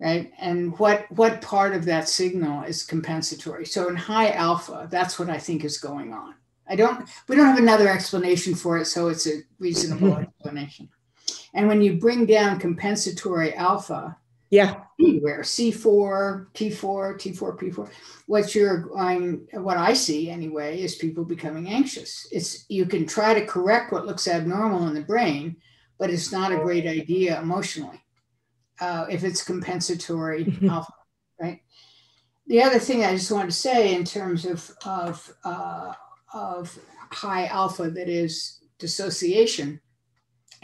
S6: right? And what what part of that signal is compensatory? So in high alpha that's what i think is going on. I don't, we don't have another explanation for it, so it's a reasonable explanation. And when you bring down compensatory alpha,
S2: yeah,
S6: anywhere C4, T4, T4, P4, what you're going, what I see anyway, is people becoming anxious. It's you can try to correct what looks abnormal in the brain, but it's not a great idea emotionally uh, if it's compensatory mm-hmm. alpha, right? The other thing I just wanted to say in terms of of uh, of high alpha that is dissociation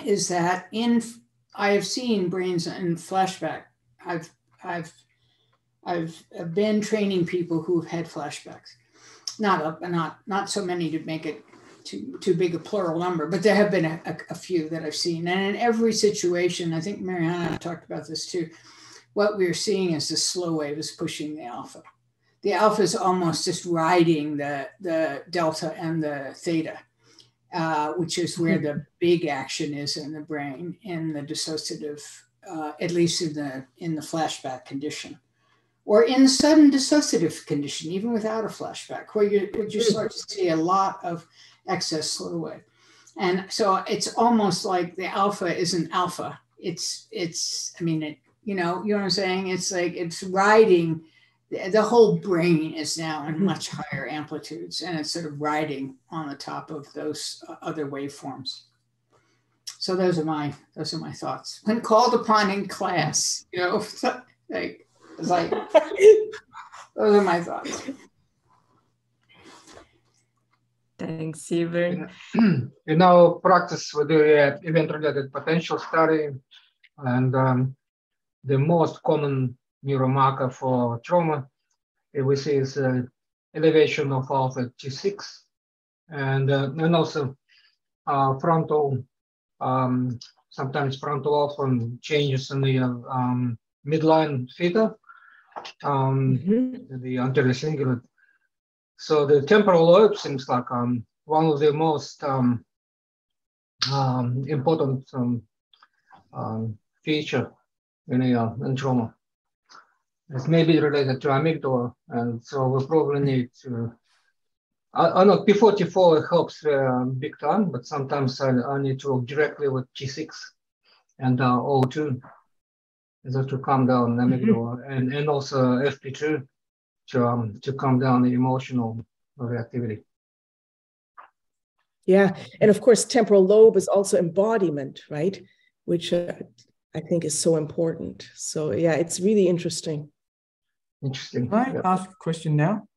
S6: is that in I have seen brains in flashback. I've I've I've been training people who've had flashbacks. Not a, not not so many to make it too too big a plural number, but there have been a, a, a few that I've seen. And in every situation, I think Mariana talked about this too. What we're seeing is the slow wave is pushing the alpha the alpha is almost just riding the, the delta and the theta, uh, which is where the big action is in the brain in the dissociative, uh, at least in the, in the flashback condition. Or in the sudden dissociative condition, even without a flashback, where you, where you start to see a lot of excess slow wave. And so it's almost like the alpha isn't alpha. It's, it's, I mean, it, you know, you know what I'm saying? It's like it's riding the whole brain is now in much higher amplitudes and it's sort of riding on the top of those uh, other waveforms so those are my those are my thoughts. When called upon in class you know like it's like those are my thoughts.
S1: Thanks Sebern.
S3: in our practice with do uh, event related potential study and um, the most common neuromarker for trauma, we see is uh, elevation of alpha T6 and, uh, and also uh, frontal, um, sometimes frontal alpha changes in the um, midline theta, um, mm-hmm. the anterior cingulate. So the temporal lobe seems like um, one of the most um, um, important um, um, feature in, a, uh, in trauma. It's maybe related to amygdala, and so we probably need to. I, I know P44 helps uh, big time, but sometimes I, I, need to work directly with G6 and uh, O2 so to calm down amygdala mm-hmm. and, and also FP2 to, um, to calm down the emotional reactivity.
S2: Yeah, and of course, temporal lobe is also embodiment, right? Which uh, I think is so important. So yeah, it's really interesting.
S3: Interesting.
S7: Can I yeah. ask a question now?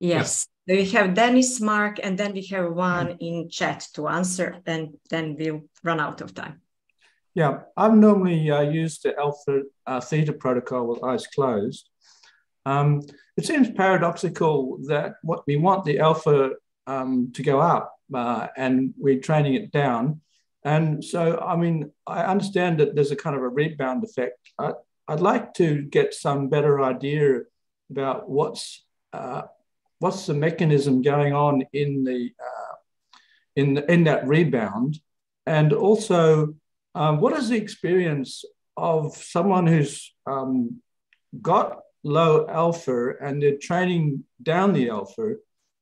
S1: Yes. We have Dennis, Mark, and then we have one in chat to answer. and then we'll run out of time.
S7: Yeah, I've normally uh, used the alpha uh, theta protocol with eyes closed. Um, it seems paradoxical that what we want the alpha um, to go up uh, and we're training it down. And so, I mean, I understand that there's a kind of a rebound effect. I, would like to get some better idea about what's uh, what's the mechanism going on in the uh, in the, in that rebound, and also um, what is the experience of someone who's um, got low alpha and they're training down the alpha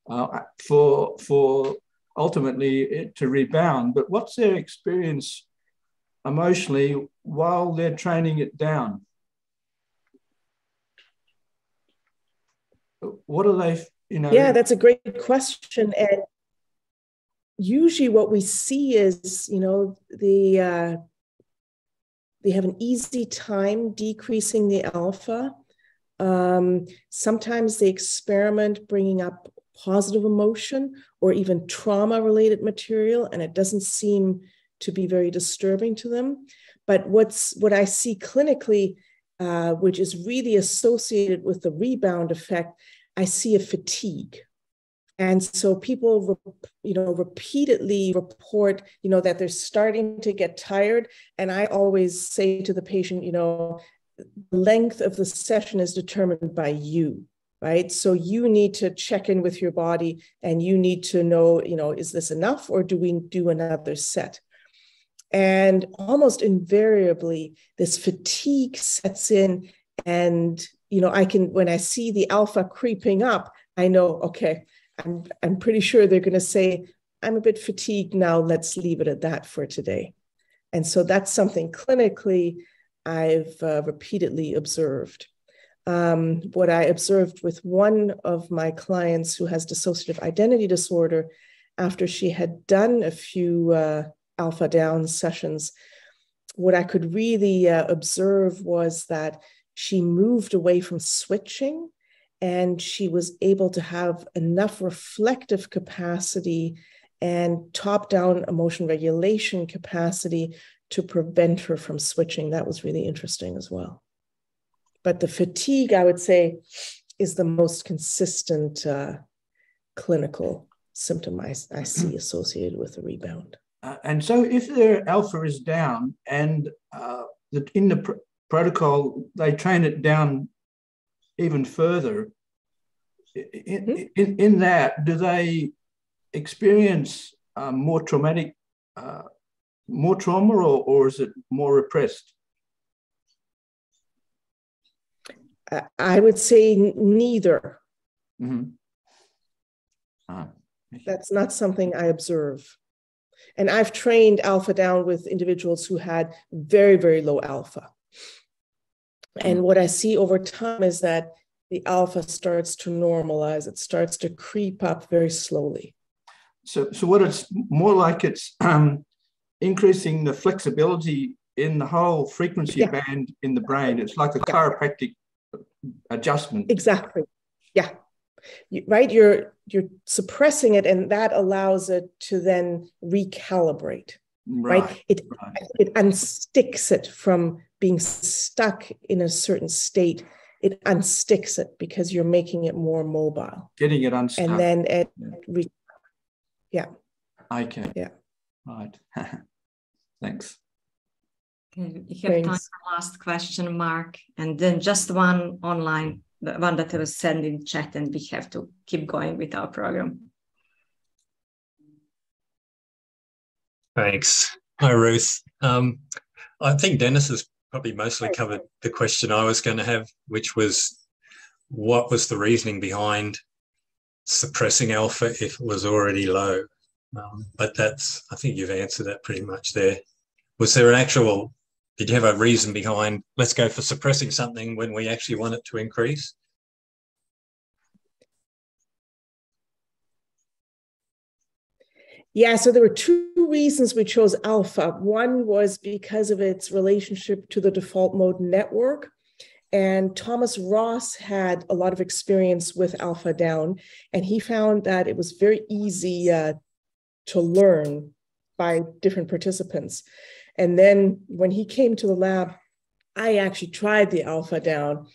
S7: uh, for for ultimately to rebound. But what's their experience emotionally while they're training it down? What are they, you know?
S2: Yeah, that's a great question. And usually what we see is, you know, the, uh, they have an easy time decreasing the alpha. Um, sometimes they experiment bringing up positive emotion or even trauma related material, and it doesn't seem to be very disturbing to them. But what's what I see clinically, uh, which is really associated with the rebound effect, I see a fatigue. And so people, you know, repeatedly report, you know, that they're starting to get tired. And I always say to the patient, you know, the length of the session is determined by you right so you need to check in with your body and you need to know you know is this enough or do we do another set and almost invariably this fatigue sets in and you know i can when i see the alpha creeping up i know okay i'm i'm pretty sure they're going to say i'm a bit fatigued now let's leave it at that for today. And so that's something clinically i've uh, repeatedly observed. Um, what I observed with one of my clients who has dissociative identity disorder after she had done a few uh, alpha down sessions, what I could really uh, observe was that she moved away from switching and she was able to have enough reflective capacity and top down emotion regulation capacity to prevent her from switching. That was really interesting as well. But the fatigue, I would say, is the most consistent uh, clinical symptom I, I see associated with a rebound.
S7: Uh, and so, if their alpha is down and uh, the, in the protocol they train it down even further, in, mm-hmm. in, in that, do they experience um, more traumatic, uh, more trauma, or, or is it more repressed?
S2: I would say neither.
S7: Mm-hmm.
S2: Ah, That's not something I observe. And I've trained alpha down with individuals who had very, very low alpha. And mm-hmm. what I see over time is that the alpha starts to normalize, it starts to creep up very slowly.
S7: So, so what it's more like it's um, increasing the flexibility in the whole frequency yeah. band in the brain. It's like a yeah. chiropractic adjustment.
S2: Exactly. Yeah. You, right. You're you're suppressing it, and that allows it to then recalibrate. Right. right? It right. it unsticks it from being stuck in a certain state. It unsticks it because you're making it more mobile.
S7: Getting it unstuck.
S2: And then it, yeah. Re- yeah.
S7: Okay.
S2: Yeah.
S7: Right. Thanks.
S1: Okay, we have Thanks. time for last question, Mark, and then just one online, the one that was sent in chat, and we have to keep going with our program.
S8: Thanks. Hi, Ruth. Um, I think Dennis has probably mostly covered the question I was going to have, which was what was the reasoning behind suppressing alpha if it was already low? Um, but that's, I think you've answered that pretty much there. Was there an actual did you have a reason behind let's go for suppressing something when we actually want it to increase?
S2: Yeah, so there were two reasons we chose alpha. One was because of its relationship to the default mode network. And Tomas Ros had a lot of experience with alpha down, and he found that it was very easy uh, to learn by different participants. And then when he came to the lab, I actually tried the alpha down.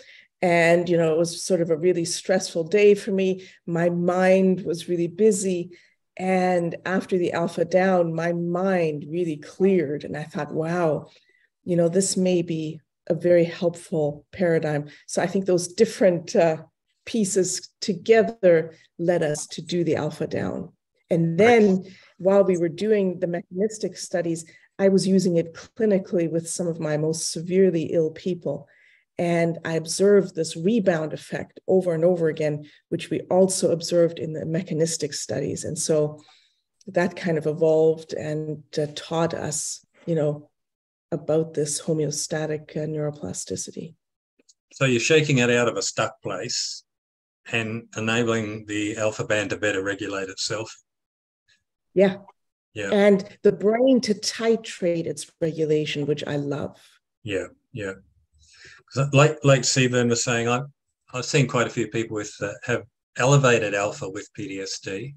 S2: And, you know, it was sort of a really stressful day for me. My mind was really busy. And after the alpha down, my mind really cleared. And I thought, wow, you know, this may be a very helpful paradigm. So I think those different uh, pieces together led us to do the alpha down. And then while we were doing the mechanistic studies, I was using it clinically with some of my most severely ill people. And I observed this rebound effect over and over again, which we also observed in the mechanistic studies. And so that kind of evolved and uh, taught us, you know, about this homeostatic uh, neuroplasticity.
S8: So you're shaking it out of a stuck place and enabling the alpha band to better regulate itself.
S2: Yeah.
S8: Yeah.
S2: And the brain to titrate its regulation, which I love.
S8: Yeah. Yeah like like Sebern was saying, I've I've seen quite a few people with uh, have elevated alpha with PTSD,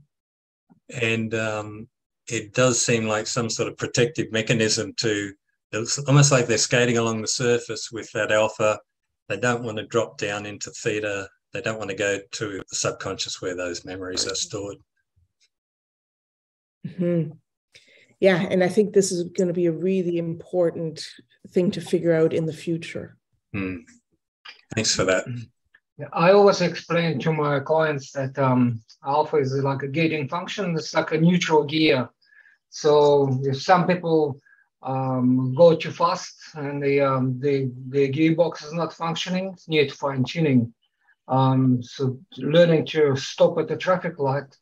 S8: and um, it does seem like some sort of protective mechanism to. It's almost like they're skating along the surface with that alpha. They don't want to drop down into theta. They don't want to go to the subconscious where those memories are stored.
S2: Mm-hmm. Yeah, and I think this is going to be a really important thing to figure out in the future.
S8: Mm. Thanks for that.
S3: I always explain to my clients that um, alpha is like a gating function. It's like a neutral gear. So if some people um, go too fast and the, um, the the gearbox is not functioning, it's to fine tuning. Um, so learning to stop at the traffic light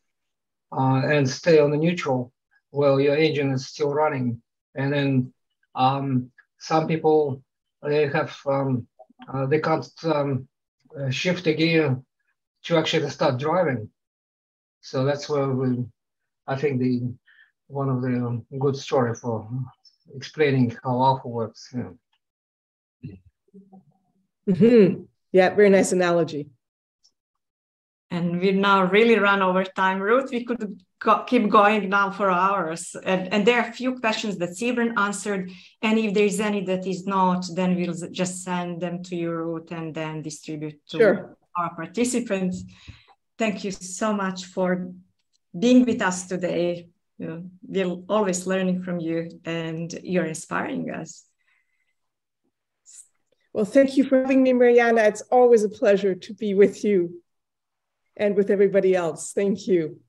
S3: uh, and stay on the neutral while your engine is still running. And then um, some people they have um, uh, they can't um, uh, shift the gear to actually start driving. So that's where we, I think the one of the um, good story for explaining how alpha works. Yeah.
S2: Mm-hmm. Yeah, very nice analogy.
S1: And we've now really run over time. Ruth, we could go, keep going now for hours. And, and there are a few questions that Sebern answered. And if there's any that is not, then we'll just send them to you, Ruth, and then distribute to
S2: sure.
S1: our participants. Thank you so much for being with us today. You know, we're always learning from you and you're inspiring us.
S2: Well, thank you for having me, Mariana. It's always a pleasure to be with you and with everybody else. Thank you.